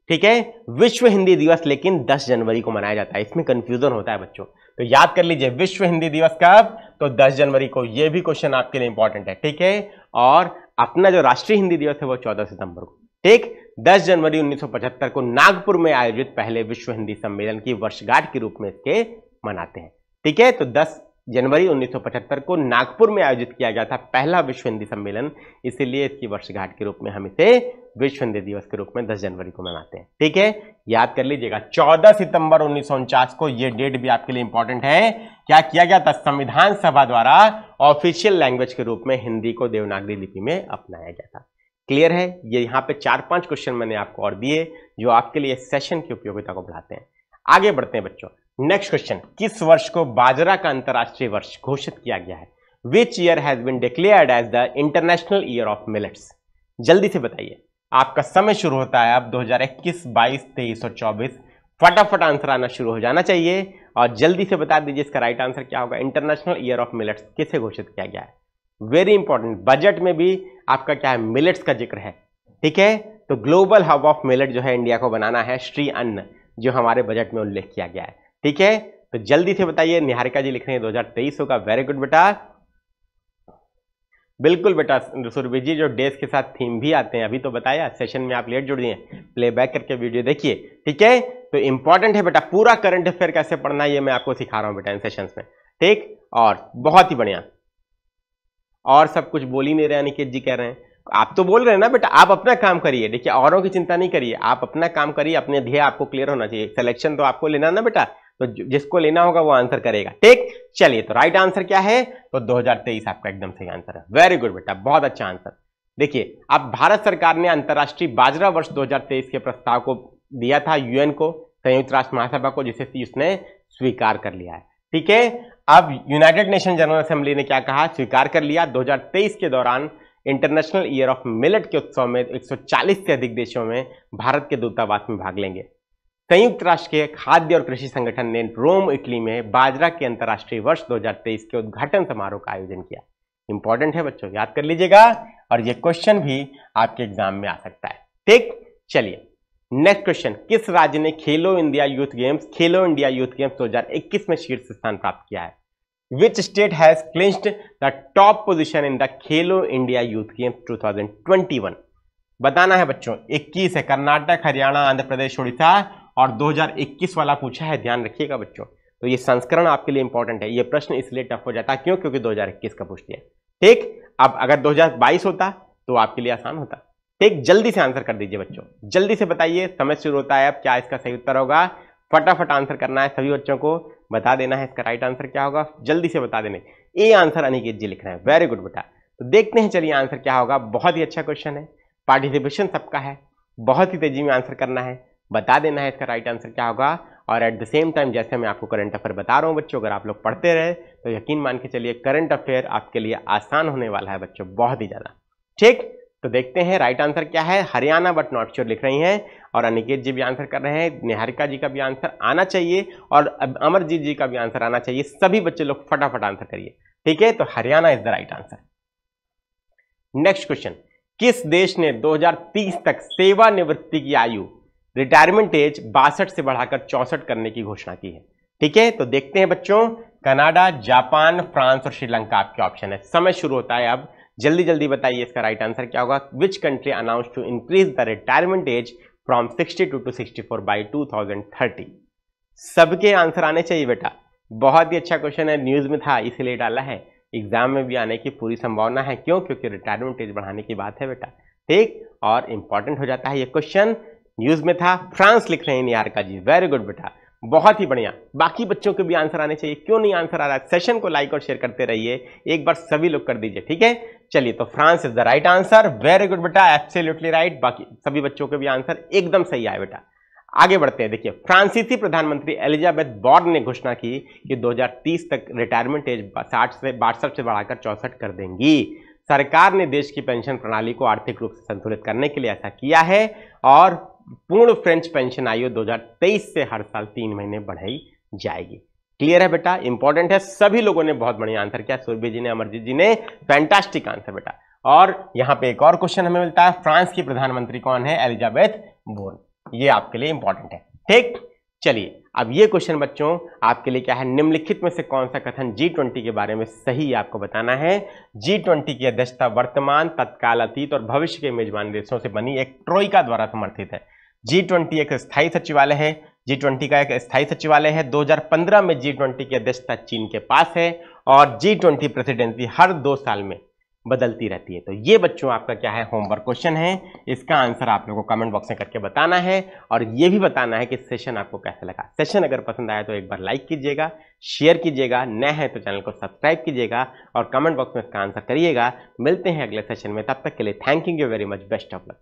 Speaker 2: ठीक है? विश्व हिंदी दिवस लेकिन 10 जनवरी को मनाया जाता है। इसमें कंफ्यूजन होता है बच्चों। तो याद कर लीजिए, विश्व हिंदी दिवस कब? तो 10 जनवरी को। यह भी क्वेश्चन आपके लिए इंपॉर्टेंट है। ठीक है? और अपना जो राष्ट्रीय हिंदी दिवस है वो 14 सितंबर को। ठीक? 10 जनवरी 1975 को नागपुर में आयोजित पहले विश्व हिंदी सम्मेलन की वर्षगांठ के रूप में इसके मनाते हैं। ठीक है? तो 10 जनवरी 1975 को नागपुर में आयोजित किया गया था पहला विश्व हिंदी सम्मेलन। इसीलिए इसकी वर्षगांठ के रूप में हम इसे विश्व हिंदी दिवस के रूप में 10 जनवरी को मनाते हैं। ठीक है? याद कर लीजिएगा 14 सितंबर उन्नीस सौ उनचास को यह डेट भी आपके लिए इंपॉर्टेंट है। क्या किया गया था? संविधान सभा द्वारा ऑफिशियल लैंग्वेज के रूप में हिंदी को देवनागरी लिपि में अपनाया गया था। क्लियर है? ये यहाँ पे चार पाँच क्वेश्चन मैंने आपको और दिए, जो आपके लिए सेशन की उपयोगिता को बढ़ाते हैं। आगे बढ़ते हैं बच्चों। नेक्स्ट क्वेश्चन किस वर्ष को बाजरा का अंतर्राष्ट्रीय वर्ष घोषित किया गया है? Which year has been declared as the international year of millets जल्दी से बताइए। आपका समय शुरू होता है अब 2021, 22, 23 और 24 फटाफट आंसर आना शुरू हो जाना चाहिए और जल्दी से बता दीजिए इसका राइट आंसर क्या होगा। इंटरनेशनल ईयर ऑफ़ मिलेट्स किसे घोषित किया गया है? वेरी इंपॉर्टेंट बजट में भी आपका क्या है? मिलेट्स का ज़िक्र है। ठीक है? तो ग्लोबल हब ऑफ़ मिलेट जो है इंडिया को बनाना है श्री अन्न जो हमारे बजट में उल्लेख किया गया है। ठीक है? तो जल्दी से बताइए, निहारिका जी लिख रहे हैं 2023 होगा वेरी गुड बेटा। बिल्कुल बेटा, सुरभि जी, जो डेज़ के साथ थीम भी आते हैं, अभी तो बताया सेशन में आप लेट जुड़ दिए प्ले बैक करके वीडियो देखिए, ठीक है? तो इंपॉर्टेंट है बेटा, पूरा करंट अफेयर कैसे पढ़ना है, ये मैं आपको सिखा रहा हूँ बेटा इन सेशंस में, ठीक? और बहुत ही बढ़िया। और सब कुछ बोल ही नहीं रहे, अनिकेत जी कह रहे हैं। आप तो बोल रहे हैं ना बेटा, आप अपना काम करिए। देखिए, औरों की चिंता नहीं करिए, आप अपना काम करिए, अपने ध्येय आपको क्लियर होना चाहिए। सिलेक्शन तो आपको लेना ना बेटा। तो जिसको लेना होगा वो आंसर करेगा। ठीक? चलिए तो राइट आंसर क्या है? तो 2023 आपका एकदम सही आंसर है। वेरी गुड बेटा, बहुत अच्छा आंसर देखिए, अब भारत सरकार ने अंतर्राष्ट्रीय बाजरा वर्ष 2023 के प्रस्ताव को दिया था यूएन को, संयुक्त राष्ट्र महासभा को, जिसे उसने स्वीकार कर लिया है। ठीक है? अब यूनाइटेड नेशन जनरल असेंबली ने क्या कहा? स्वीकार कर लिया। 2023 के दौरान इंटरनेशनल ईयर ऑफ़ मिलेट के उत्सव में 140 से अधिक देशों में भारत के दूतावास में भाग लेंगे। संयुक्त राष्ट्र के खाद्य और कृषि संगठन ने रोम, इटली में बाजरा के अंतर्राष्ट्रीय वर्ष 2023 के उद्घाटन समारोह का आयोजन किया। इंपॉर्टेंट है बच्चों, याद कर लीजिएगा और ये क्वेश्चन भी आपके एग्ज़ाम में आ सकता है। ठीक चलिए। नेक्स्ट क्वेश्चन किस राज्य ने Khelo India youth games, Khelo India youth games 2021 में शीर्ष स्थान प्राप्त किया है? Which state has clinched the top position in the Khelo India youth games 2021 बताना है बच्चों 21 है कर्नाटक, हरियाणा, आंध्र प्रदेश उड़ीसा और 2021 वाला पूछा है, ध्यान रखिएगा बच्चों। तो ये संस्करण आपके लिए इंपॉर्टेंट है। ये प्रश्न इसलिए टफ हो जाता है क्यों क्योंकि 2021 का पूछ दिया। ठीक? अब अगर 2022 होता तो आपके लिए आसान होता। ठीक? जल्दी से आंसर कर दीजिए बच्चों। जल्दी से बताइए, समय शुरू होता है, अब क्या इसका सही उत्तर होगा? फटाफट आंसर करना है सभी बच्चों को। बता देना है इसका राइट आंसर क्या होगा? जल्दी से बता देने। ए आंसर अनिकेत जी लिख रहे हैं। वेरी गुड बेटा। तो देखते हैं, चलिए आंसर क्या होगा। बहुत ही अच्छा क्वेश्चन है। पार्टिसिपेशन सबका है। बहुत ही तेज़ी में आंसर करना है। बता देना है इसका राइट आंसर क्या होगा? और एट द सेम टाइम जैसे मैं आपको करंट अफेयर बता रहा हूँ बच्चों, अगर आप लोग पढ़ते रहे तो यकीन मान के चलिए करंट अफेयर आपके लिए आसान होने वाला है बच्चों, बहुत ही ज़्यादा। ठीक? तो देखते हैं राइट आंसर क्या है। हरियाणा बट नॉट श्योर लिख रही हैं और अनिकेत जी भी आंसर कर रहे हैं, निहारिका जी का भी आंसर आना चाहिए और अमरजीत जी का भी आंसर आना चाहिए। सभी बच्चे लोग फटाफट आंसर करिए। ठीक है? तो Haryana is the right answer next question किस देश ने 2030 तक सेवानिवृत्ति की आयु रिटायरमेंट एज बासठ से बढ़ाकर चौसठ करने की घोषणा की है। ठीक है तो देखते हैं बच्चों, कनाडा, जापान, फ्रांस और श्रीलंका आपके ऑप्शन है। समय शुरू होता है अब। जल्दी जल्दी बताइए इसका राइट आंसर क्या होगा। Which country announce to increase the retirement age from 62 to 64 by 2030 सबके आंसर आने चाहिए बेटा। बहुत ही अच्छा क्वेश्चन है न्यूज़ में था, इसीलिए डाला है। एग्ज़ाम में भी आने की पूरी संभावना है। क्यों? क्योंकि रिटायरमेंट एज बढ़ाने की बात है बेटा। ठीक, और इंपॉर्टेंट हो जाता है ये क्वेश्चन न्यूज़ में था, फ्रांस लिख रहे हैं निहार का जी। वेरी गुड बेटा। बहुत ही बढ़िया। बाकी बच्चों के भी आंसर आने चाहिए। क्यों नहीं आंसर आ रहा? है सेशन को लाइक और शेयर करते रहिए। एक बार सभी लोग कर दीजिए, ठीक है? चलिए तो France is the right answer very good बेटा एब्सोल्युटली राइट बाकी सभी बच्चों के भी आंसर एकदम सही आए बेटा। आगे बढ़ते हैं, देखिए, फ्रांसीसी प्रधानमंत्री एलिजाबेथ बॉर्न ने घोषणा की कि 2030 तक रिटायरमेंट एज साठ से बासठ से बढ़ाकर चौसठ कर देंगी। सरकार ने देश की पेंशन प्रणाली को आर्थिक रूप से संतुलित करने के लिए ऐसा किया है और पूर्ण फ्रेंच पेंशन आयु 2023 से हर साल तीन महीने बढ़ाई जाएगी। क्लियर है बेटा? इंपॉर्टेंट है? सभी लोगों ने बहुत बढ़िया आंसर किया। सूर्य जी ने, अमरजीत जी ने फैंटास्टिक आंसर बेटा। और यहाँ पे एक और क्वेश्चन हमें मिलता है। फ्रांस की प्रधानमंत्री कौन है? एलिजाबेथ बोर्न ये आपके लिए इंपॉर्टेंट है। ठीक? चलिए, अब ये क्वेश्चन बच्चों, आपके लिए क्या है? निम्नलिखित में से कौन सा कथन जी ट्वेंटी के बारे में सही आपको बताना है? जी ट्वेंटी की अध्यक्षता वर्तमान, तत्काल अतीत और भविष्य के मेजबान देशों से बनी एक ट्रोइका द्वारा समर्थित है। जी ट्वेंटी एक स्थायी सचिवालय है। जी ट्वेंटी का एक स्थायी सचिवालय है। 2015 में जी ट्वेंटी की अध्यक्षता चीन के पास है और जी ट्वेंटी प्रेसिडेंसी हर दो साल में बदलती रहती है। तो ये बच्चों, आपका क्या है? होमवर्क क्वेश्चन है। इसका आंसर आप लोगों को कमेंट बॉक्स में करके बताना है और ये भी बताना है कि सेशन आपको कैसा लगा। सेशन अगर पसंद आया तो एक बार लाइक कीजिएगा शेयर कीजिएगा, नए हैं तो चैनल को सब्सक्राइब कीजिएगा और कमेंट बॉक्स में इसका आंसर करिएगा। मिलते हैं अगले सेशन में। तब तक के लिए thank you very much best of luck